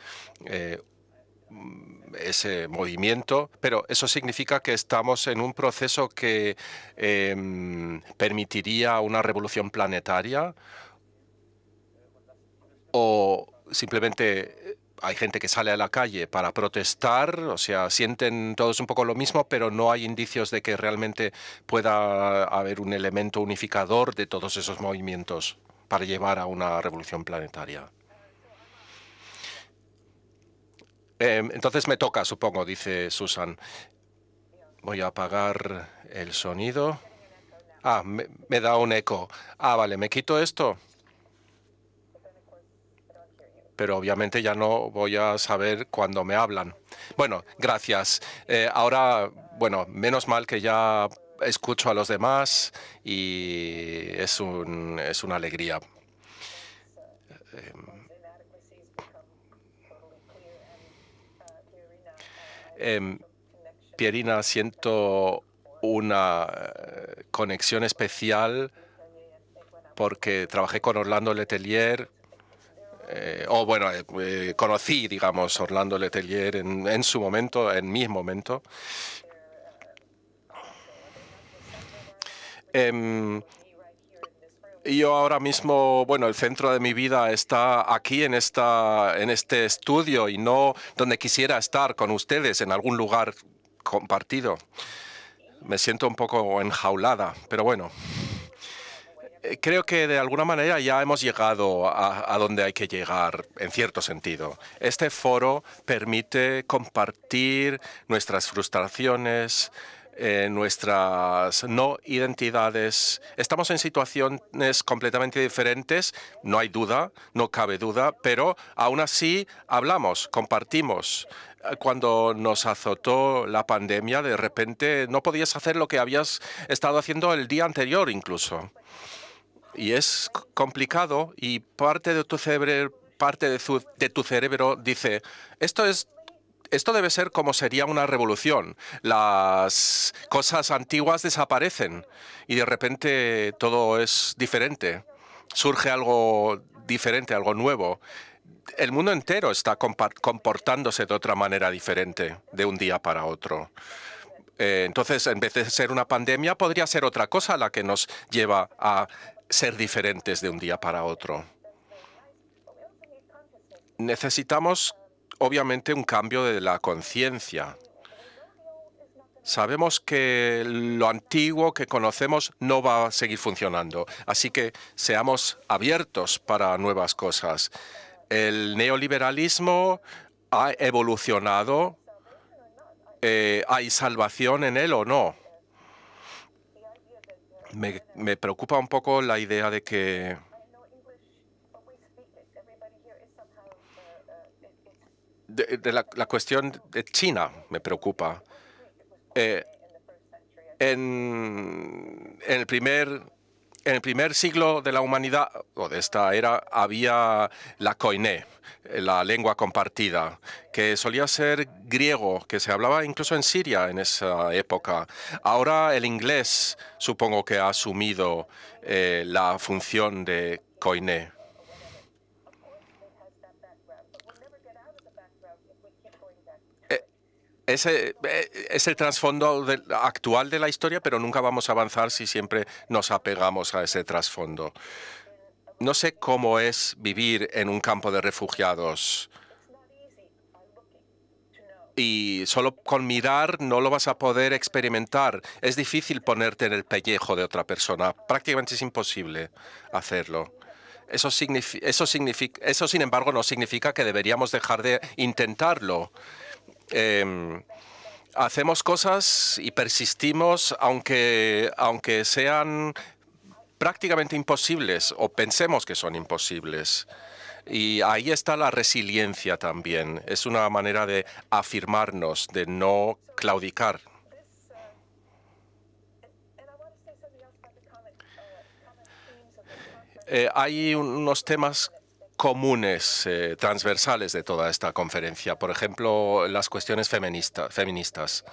eh, ese movimiento, pero eso significa que estamos en un proceso que em, permitiría una revolución planetaria o simplemente hay gente que sale a la calle para protestar, o sea, sienten todos un poco lo mismo, pero no hay indicios de que realmente pueda haber un elemento unificador de todos esos movimientos para llevar a una revolución planetaria. Em, entonces me toca, supongo, dice Susan. Voy a apagar el sonido. Ah, me, me da un eco. Ah, vale, ¿me quito esto? Pero obviamente ya no voy a saber cuándo me hablan. Bueno, gracias. Eh, ahora, bueno, menos mal que ya escucho a los demás y es, un, es una alegría. Eh, Pierina, siento una eh, conexión especial porque trabajé con Orlando Letelier eh, o bueno, eh, eh, conocí, digamos, Orlando Letelier en, en, su momento, en mi momento. Em, yo ahora mismo, bueno, el centro de mi vida está aquí en, esta, en este estudio y no donde quisiera estar con ustedes, en algún lugar compartido. Me siento un poco enjaulada, pero bueno. Eh, creo que de alguna manera ya hemos llegado a, donde hay que llegar, en cierto sentido. Este foro permite compartir nuestras frustraciones, eh, nuestras no identidades. Estamos en situaciones completamente diferentes, no hay duda, no cabe duda, pero aún así hablamos, compartimos. Eh, cuando nos azotó la pandemia, de repente no podías hacer lo que habías estado haciendo el día anterior incluso y es complicado y parte de tu cerebro, parte de, de tu cerebro dice, esto es esto debe ser como sería una revolución. Las cosas antiguas desaparecen y de repente todo es diferente. Surge algo diferente, algo nuevo. El mundo entero está comportándose de otra manera diferente de un día para otro. Eh, entonces, en vez de ser una pandemia, podría ser otra cosa la que nos lleva a ser diferentes de un día para otro. Necesitamos, obviamente, un cambio de la conciencia. Sabemos que lo antiguo que conocemos no va a seguir funcionando, así que seamos abiertos para nuevas cosas. El neoliberalismo ha evolucionado. Eh, ¿Hay salvación en él o no? Me, preocupa un poco la idea de que de, la, cuestión de China me preocupa. Eh, en, el primer, en el primer siglo de la humanidad, o de esta era, había la koiné, la lengua compartida, que solía ser griego, que se hablaba incluso en Siria en esa época. Ahora el inglés supongo que ha asumido eh, la función de koiné. Ese eh, es el trasfondo actual de la historia, pero nunca vamos a avanzar si siempre nos apegamos a ese trasfondo. No sé cómo es vivir en un campo de refugiados. Y solo con mirar no lo vas a poder experimentar. Es difícil ponerte en el pellejo de otra persona. Prácticamente es imposible hacerlo. Eso, eso, significa, eso sin embargo, no significa que deberíamos dejar de intentarlo. Em, hacemos cosas y persistimos aunque, aunque sean prácticamente imposibles o pensemos que son imposibles. Y ahí está la resiliencia también. Es una manera de afirmarnos, de no claudicar. Eh, hay unos temas comunes, eh, transversales de toda esta conferencia. Por ejemplo, las cuestiones feministas.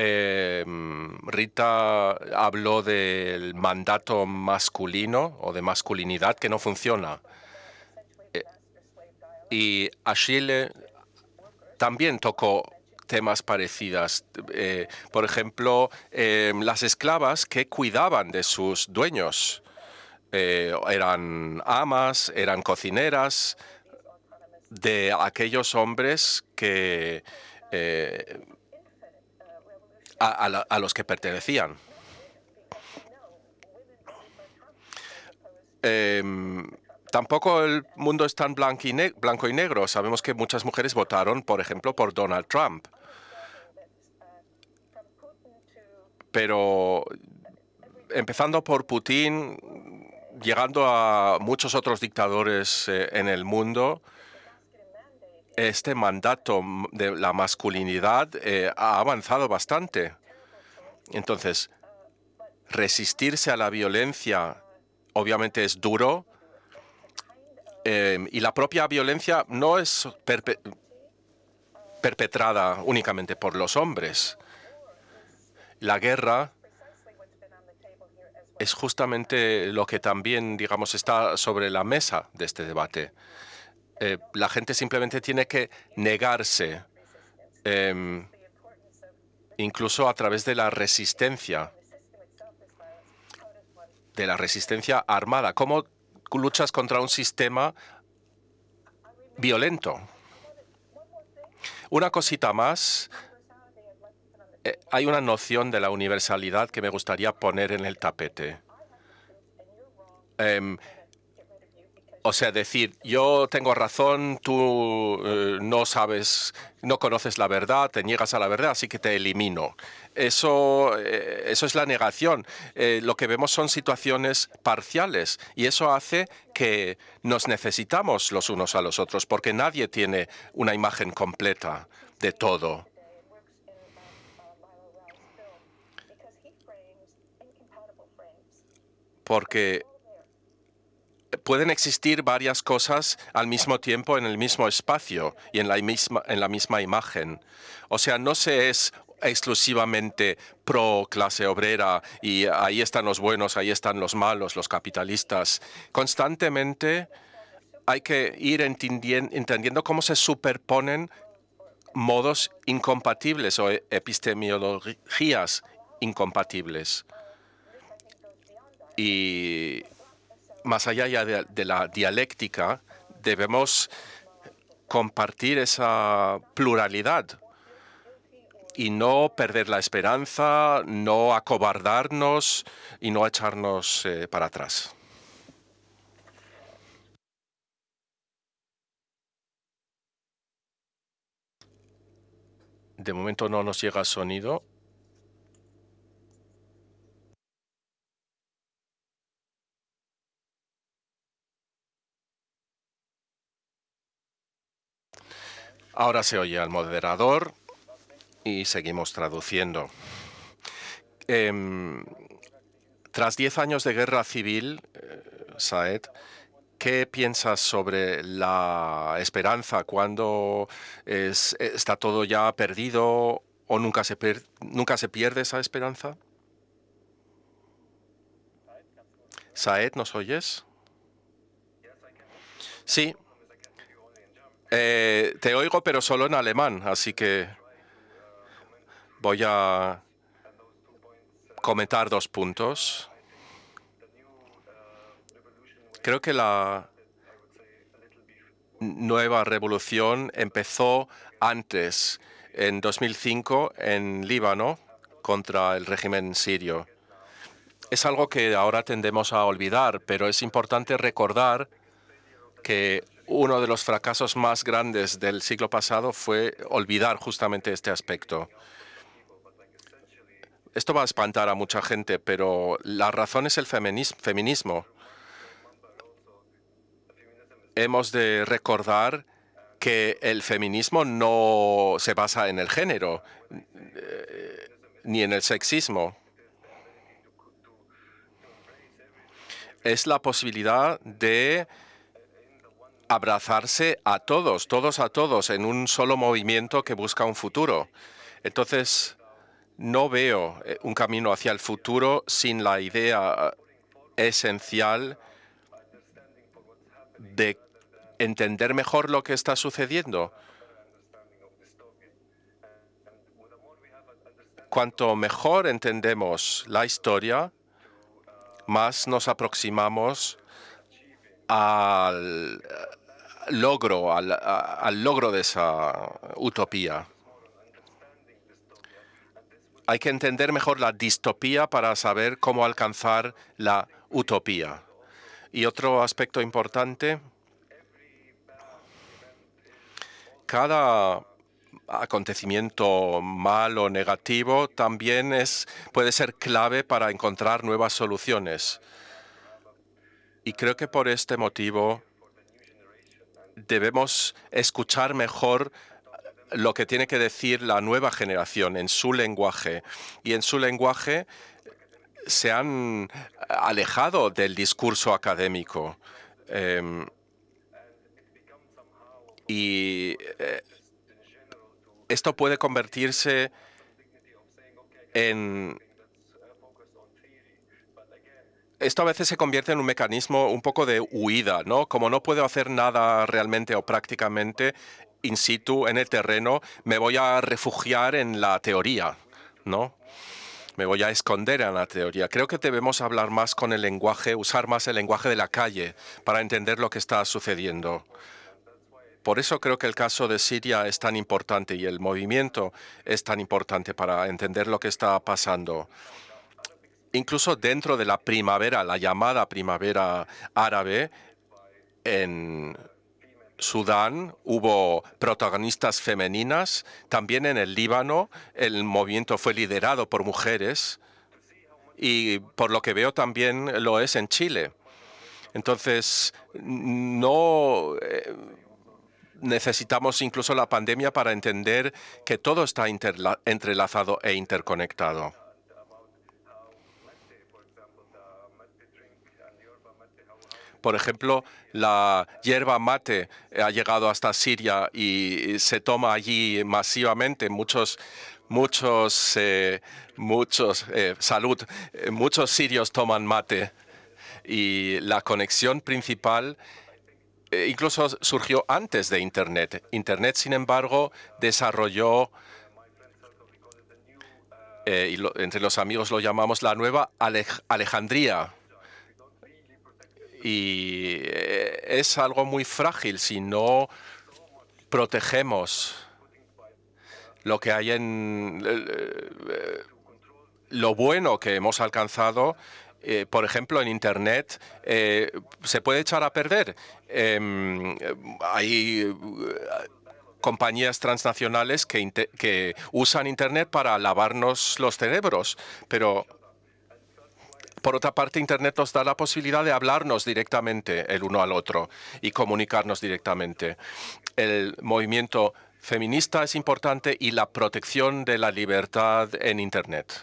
Em, Rita habló del mandato masculino o de masculinidad que no funciona. Eh, y Achille también tocó temas parecidos. Eh, por ejemplo, em, las esclavas que cuidaban de sus dueños. Eh, eran amas, eran cocineras de aquellos hombres que a, los que pertenecían. Em, tampoco el mundo es tan blanco y negro. Sabemos que muchas mujeres votaron, por ejemplo, por Donald Trump. Pero empezando por Putin, llegando a muchos otros dictadores eh, en el mundo, este mandato de la masculinidad eh, ha avanzado bastante. Entonces, resistirse a la violencia obviamente es duro em, y la propia violencia no es perpetrada únicamente por los hombres. La guerra es justamente lo que también, digamos, está sobre la mesa de este debate. Eh, la gente simplemente tiene que negarse, em, incluso a través de la resistencia, de la resistencia armada. ¿Cómo luchas contra un sistema violento? Una cosita más. Eh, hay una noción de la universalidad que me gustaría poner en el tapete. Em, o sea, decir, yo tengo razón, tú eh, no sabes, no conoces la verdad, te niegas a la verdad, así que te elimino. Eso, eh, eso es la negación. Lo que vemos son situaciones parciales y eso hace que nos necesitamos los unos a los otros, porque nadie tiene una imagen completa de todo. Porque pueden existir varias cosas al mismo tiempo en el mismo espacio y en la misma, imagen. O sea, no se es exclusivamente pro clase obrera y ahí están los buenos, ahí están los malos, los capitalistas. Constantemente hay que ir entendiendo cómo se superponen modos incompatibles o epistemologías incompatibles. Y más allá de, la dialéctica, debemos compartir esa pluralidad y no perder la esperanza, no acobardarnos y no echarnos eh, para atrás. De momento no nos llega sonido. Ahora se oye al moderador y seguimos traduciendo. Em, tras diez años de guerra civil, eh, Saed, ¿qué piensas sobre la esperanza cuando está todo ya perdido o nunca se, nunca se pierde esa esperanza? Saed, ¿nos oyes? Sí, eh, te oigo, pero solo en alemán, así que voy a comentar dos puntos. Creo que la nueva revolución empezó antes, en 2005, en Líbano, contra el régimen sirio. Es algo que ahora tendemos a olvidar, pero es importante recordar que uno de los fracasos más grandes del siglo pasado fue olvidar justamente este aspecto. Esto va a espantar a mucha gente, pero la razón es el feminismo. Hemos de recordar que el feminismo no se basa en el género eh, ni en el sexismo. es la posibilidad de abrazarse a todos, todos a todos, en un solo movimiento que busca un futuro. Entonces, no veo eh, un camino hacia el futuro sin la idea esencial de entender mejor lo que está sucediendo. Cuanto mejor entendemos la historia, más nos aproximamos al logro, al, logro de esa utopía. Hay que entender mejor la distopía para saber cómo alcanzar la utopía. Y otro aspecto importante, cada acontecimiento malo o negativo también es, puede ser clave para encontrar nuevas soluciones. Y creo que por este motivo debemos escuchar mejor lo que tiene que decir la nueva generación en su lenguaje. Y en su lenguaje se han alejado del discurso académico. Em, y eh, esto puede convertirse en... Esto a veces se convierte en un mecanismo un poco de huida, ¿no? Como no puedo hacer nada realmente o prácticamente in situ en el terreno, me voy a refugiar en la teoría, ¿no? Me voy a esconder en la teoría. Creo que debemos hablar más con el lenguaje, usar más el lenguaje de la calle para entender lo que está sucediendo. Por eso creo que el caso de Siria es tan importante y el movimiento es tan importante para entender lo que está pasando. Incluso dentro de la primavera, la llamada primavera árabe, en Sudán hubo protagonistas femeninas, también en el Líbano el movimiento fue liderado por mujeres y por lo que veo también lo es en Chile. Entonces, no eh, necesitamos incluso la pandemia para entender que todo está entrelazado e interconectado. Por ejemplo, la hierba mate ha llegado hasta Siria y se toma allí masivamente. Muchos, muchos, eh, muchos, eh, salud, eh, muchos sirios toman mate. Y la conexión principal eh, incluso surgió antes de Internet. Internet, sin embargo, desarrolló, eh, y entre los amigos lo llamamos la nueva Alejandría. Y eh, es algo muy frágil si no protegemos lo que hay en lo bueno que hemos alcanzado eh, por ejemplo, en Internet eh, se puede echar a perder. Em, hay eh, compañías transnacionales que, que usan Internet para lavarnos los cerebros, pero por otra parte, Internet nos da la posibilidad de hablarnos directamente el uno al otro y comunicarnos directamente. El movimiento feminista es importante y la protección de la libertad en Internet.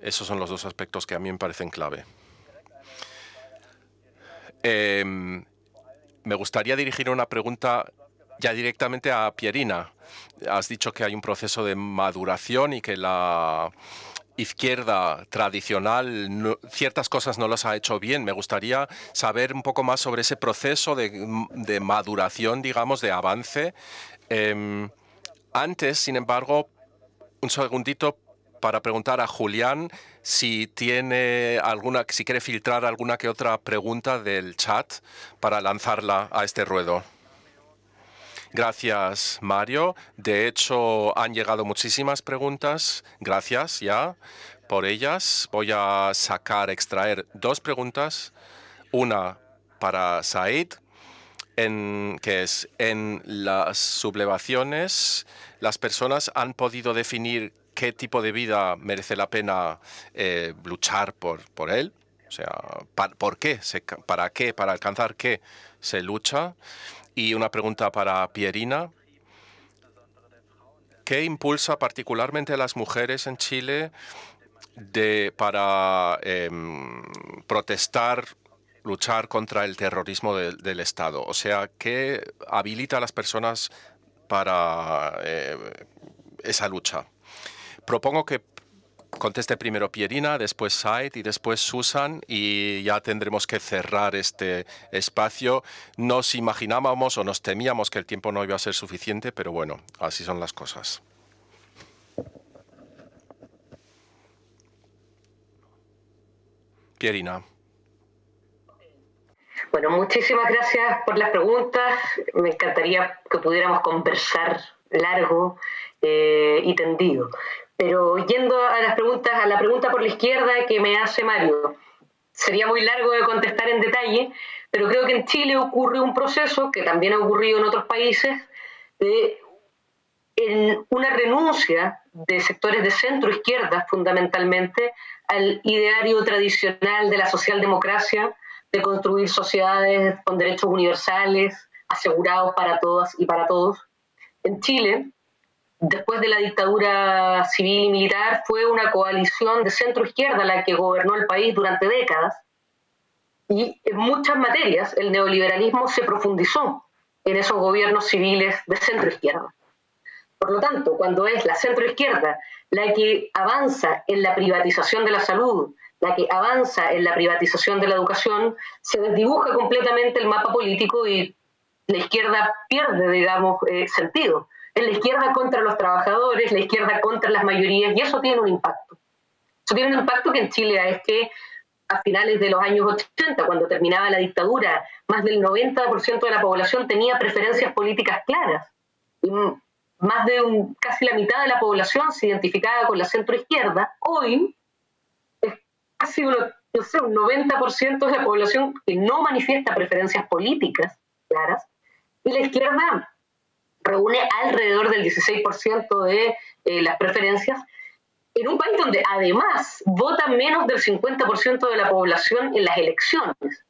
Esos son los dos aspectos que a mí me parecen clave. Em, me gustaría dirigir una pregunta ya directamente a Pierina. Has dicho que hay un proceso de maduración y que la izquierda tradicional ciertas cosas no las ha hecho bien. Me gustaría saber un poco más sobre ese proceso de, maduración, digamos, de avance. Em, antes, sin embargo, un segundito, para preguntar a Julián si tiene alguna, si quiere filtrar alguna que otra pregunta del chat para lanzarla a este ruedo. Gracias, Mario. De hecho, han llegado muchísimas preguntas. Gracias ya por ellas. Voy a sacar, extraer dos preguntas. Una para Said, en, que es en las sublevaciones, las personas han podido definir qué tipo de vida merece la pena eh, luchar por, por él. O sea, ¿por qué? ¿Para qué? ¿Para alcanzar qué se lucha? Y una pregunta para Pierina. ¿Qué impulsa particularmente a las mujeres en Chile para em, protestar luchar contra el terrorismo del Estado. O sea, que habilita a las personas para eh, esa lucha. Propongo que conteste primero Pierina, después Said y después Susan y ya tendremos que cerrar este espacio. Nos imaginábamos o nos temíamos que el tiempo no iba a ser suficiente, pero bueno, así son las cosas. Pierina.
Bueno, muchísimas gracias por las preguntas. Me encantaría que pudiéramos conversar largo eh, y tendido. Pero yendo a las preguntas, a la pregunta por la izquierda que me hace Mario, sería muy largo de contestar en detalle, pero creo que en Chile ocurre un proceso que también ha ocurrido en otros países de en una renuncia de sectores de centro izquierda fundamentalmente al ideario tradicional de la socialdemocracia, de construir sociedades con derechos universales, asegurados para todas y para todos. En Chile, después de la dictadura civil y militar, fue una coalición de centro-izquierda la que gobernó el país durante décadas. Y en muchas materias el neoliberalismo se profundizó en esos gobiernos civiles de centro-izquierda. Por lo tanto, cuando es la centro-izquierda la que avanza en la privatización de la salud, la que avanza en la privatización de la educación, se desdibuja completamente el mapa político y la izquierda pierde, digamos, eh, sentido la izquierda contra los trabajadores, la izquierda contra las mayorías, y eso tiene un impacto. Eso tiene un impacto que en Chile es que a finales de los años 80, cuando terminaba la dictadura, más del 90% de la población tenía preferencias políticas claras. Más de un, casi la mitad de la población se identificaba con la centroizquierda. Hoy es casi un, no sé, un 90% de la población que no manifiesta preferencias políticas claras. Y la izquierda reúne alrededor del 16% de eh, las preferencias, en un país donde además vota menos del 50% de la población en las elecciones.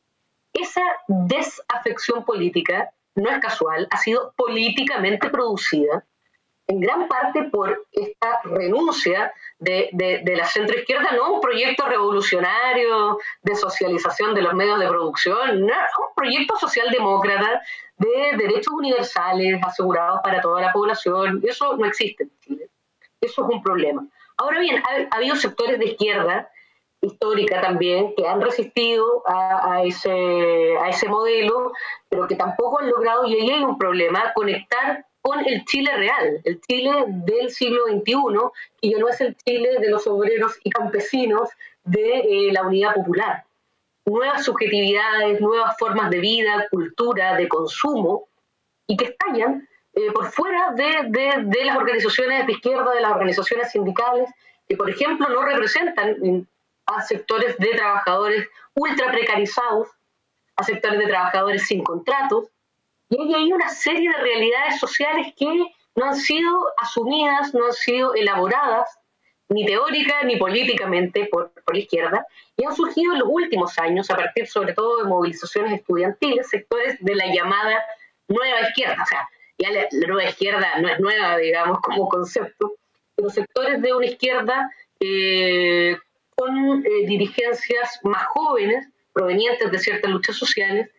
Esa desafección política no es casual, ha sido políticamente producida en gran parte por esta renuncia de, de, la centroizquierda, no un proyecto revolucionario de socialización de los medios de producción, no, un proyecto socialdemócrata de derechos universales asegurados para toda la población. Eso no existe en Chile. Eso es un problema. Ahora bien, ha, habido sectores de izquierda histórica también que han resistido a, ese, a ese modelo, pero que tampoco han logrado, y ahí hay un problema, conectar con el Chile real, el Chile del siglo XXI, y ya no es el Chile de los obreros y campesinos de eh, la unidad popular. Nuevas subjetividades, nuevas formas de vida, cultura, de consumo, y que estallan eh, por fuera de, las organizaciones de izquierda, de las organizaciones sindicales, que por ejemplo no representan a sectores de trabajadores ultra precarizados, a sectores de trabajadores sin contratos, y hay una serie de realidades sociales que no han sido asumidas, no han sido elaboradas ni teórica ni políticamente por, por izquierda, y han surgido en los últimos años, a partir sobre todo de movilizaciones estudiantiles, sectores de la llamada nueva izquierda. O sea, ya la, nueva izquierda no es nueva, digamos, como concepto, pero sectores de una izquierda eh, con eh, dirigencias más jóvenes, provenientes de ciertas luchas sociales,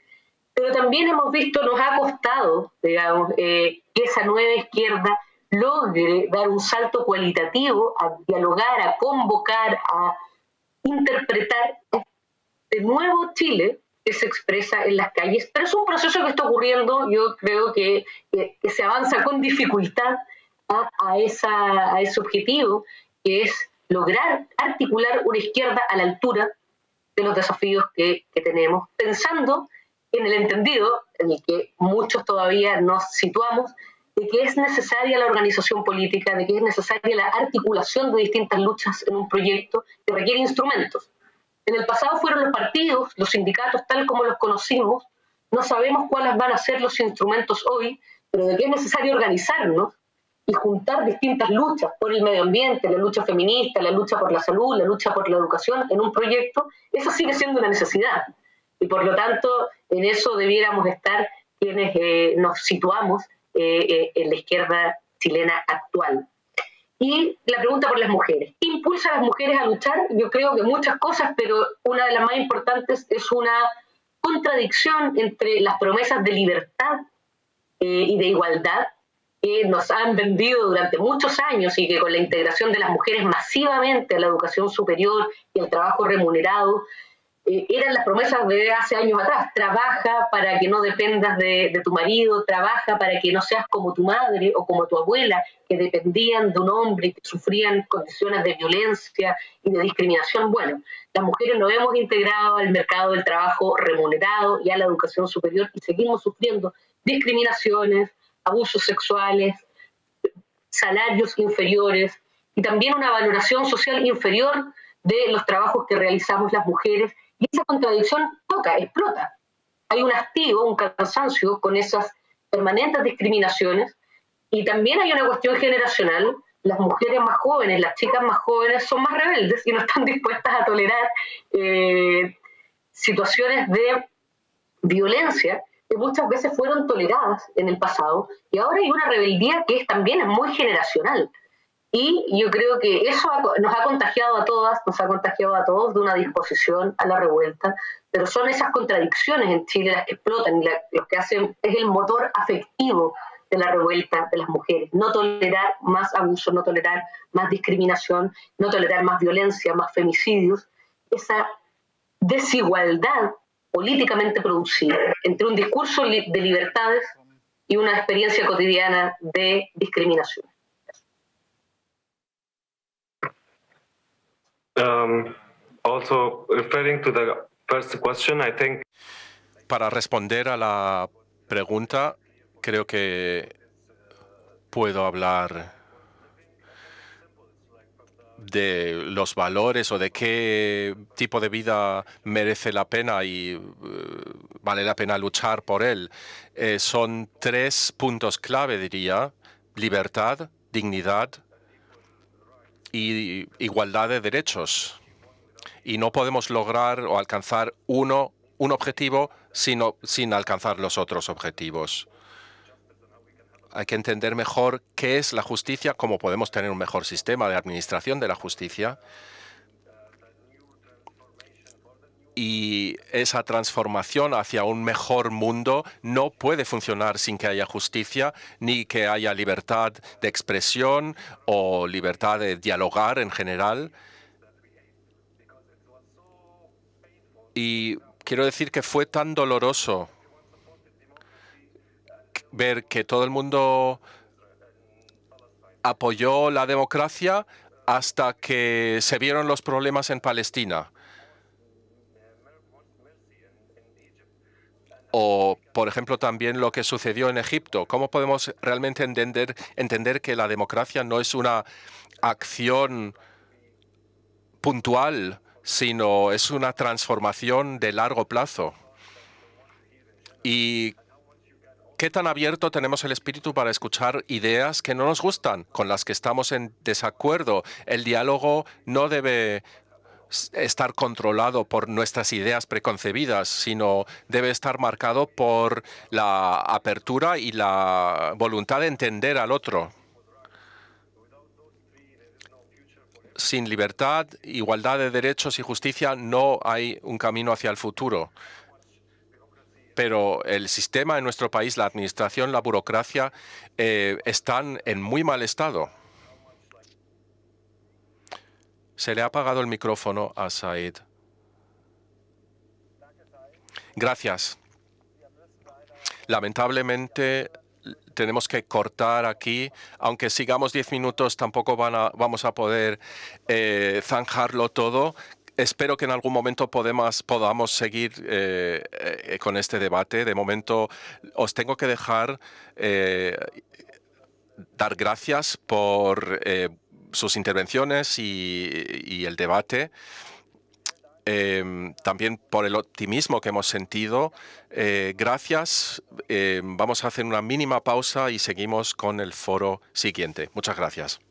pero también hemos visto, nos ha costado, digamos, eh, que esa nueva izquierda logre dar un salto cualitativo, a dialogar, a convocar, a interpretar de nuevo Chile que se expresa en las calles, pero es un proceso que está ocurriendo, yo creo que, que, se avanza con dificultad a, a, esa, a ese objetivo, que es lograr articular una izquierda a la altura de los desafíos que, que tenemos, pensando en el entendido en el que muchos todavía nos situamos, de que es necesaria la organización política, de que es necesaria la articulación de distintas luchas en un proyecto que requiere instrumentos. En el pasado fueron los partidos, los sindicatos tal como los conocimos, no sabemos cuáles van a ser los instrumentos hoy, pero de que es necesario organizarnos y juntar distintas luchas por el medio ambiente, la lucha feminista, la lucha por la salud, la lucha por la educación en un proyecto, eso sigue siendo una necesidad. Y por lo tanto, en eso debiéramos estar quienes eh, nos situamos eh, eh, en la izquierda chilena actual. Y la pregunta por las mujeres. ¿Qué impulsa a las mujeres a luchar? Yo creo que muchas cosas, pero una de las más importantes es una contradicción entre las promesas de libertad eh, y de igualdad que nos han vendido durante muchos años y que con la integración de las mujeres masivamente a la educación superior y al trabajo remunerado eh, eran las promesas de hace años atrás. Trabaja para que no dependas de, tu marido, trabaja para que no seas como tu madre o como tu abuela, que dependían de un hombre y que sufrían condiciones de violencia y de discriminación. Bueno, las mujeres nos hemos integrado al mercado del trabajo remunerado y a la educación superior y seguimos sufriendo discriminaciones, abusos sexuales, salarios inferiores y también una valoración social inferior de los trabajos que realizamos las mujeres y esa contradicción toca, explota. Hay un hastío, un cansancio con esas permanentes discriminaciones y también hay una cuestión generacional. Las mujeres más jóvenes, las chicas más jóvenes son más rebeldes y no están (laughs) dispuestas a tolerar eh, situaciones de violencia que muchas veces fueron toleradas en el pasado y ahora hay una rebeldía que es, también es muy generacional. Y yo creo que eso nos ha contagiado a todas, nos ha contagiado a todos de una disposición a la revuelta, pero son esas contradicciones en Chile las que explotan y lo que hacen es el motor afectivo de la revuelta de las mujeres. No tolerar más abuso, no tolerar más discriminación, no tolerar más violencia, más femicidios. Esa desigualdad políticamente producida entre un discurso de libertades y una experiencia cotidiana de discriminación.
Um.
Para responder a la pregunta, creo que puedo hablar de los valores o de qué tipo de vida merece la pena y eh, vale la pena luchar por él. Eh, son tres puntos clave, diría. Libertad, dignidad y igualdad de derechos. Y no podemos lograr o alcanzar uno, un objetivo sino, sin alcanzar los otros objetivos. Hay que entender mejor qué es la justicia, cómo podemos tener un mejor sistema de administración de la justicia y esa transformación hacia un mejor mundo no puede funcionar sin que haya justicia ni que haya libertad de expresión o libertad de dialogar en general. Y quiero decir que fue tan doloroso ver que todo el mundo apoyó la democracia hasta que se vieron los problemas en Palestina o, por ejemplo, también lo que sucedió en Egipto. ¿Cómo podemos realmente entender, entender que la democracia no es una acción puntual, sino es una transformación de largo plazo? Y ¿Qué tan abierto tenemos el espíritu para escuchar ideas que no nos gustan, con las que estamos en desacuerdo? El diálogo no debe estar controlado por nuestras ideas preconcebidas, sino debe estar marcado por la apertura y la voluntad de entender al otro. Sin libertad, igualdad de derechos y justicia no hay un camino hacia el futuro. Pero el sistema en nuestro país, la administración, la burocracia, eh, están en muy mal estado. Se le ha apagado el micrófono a Said. Gracias. Lamentablemente tenemos que cortar aquí. Aunque sigamos diez minutos, tampoco vamos a poder eh, zanjarlo todo. Espero que en algún momento podamos seguir eh, eh, con este debate. De momento os tengo que dejar dar gracias por sus intervenciones y, el debate. Em, también por el optimismo que hemos sentido. Eh, gracias. Em, vamos a hacer una mínima pausa y seguimos con el foro siguiente. Muchas gracias.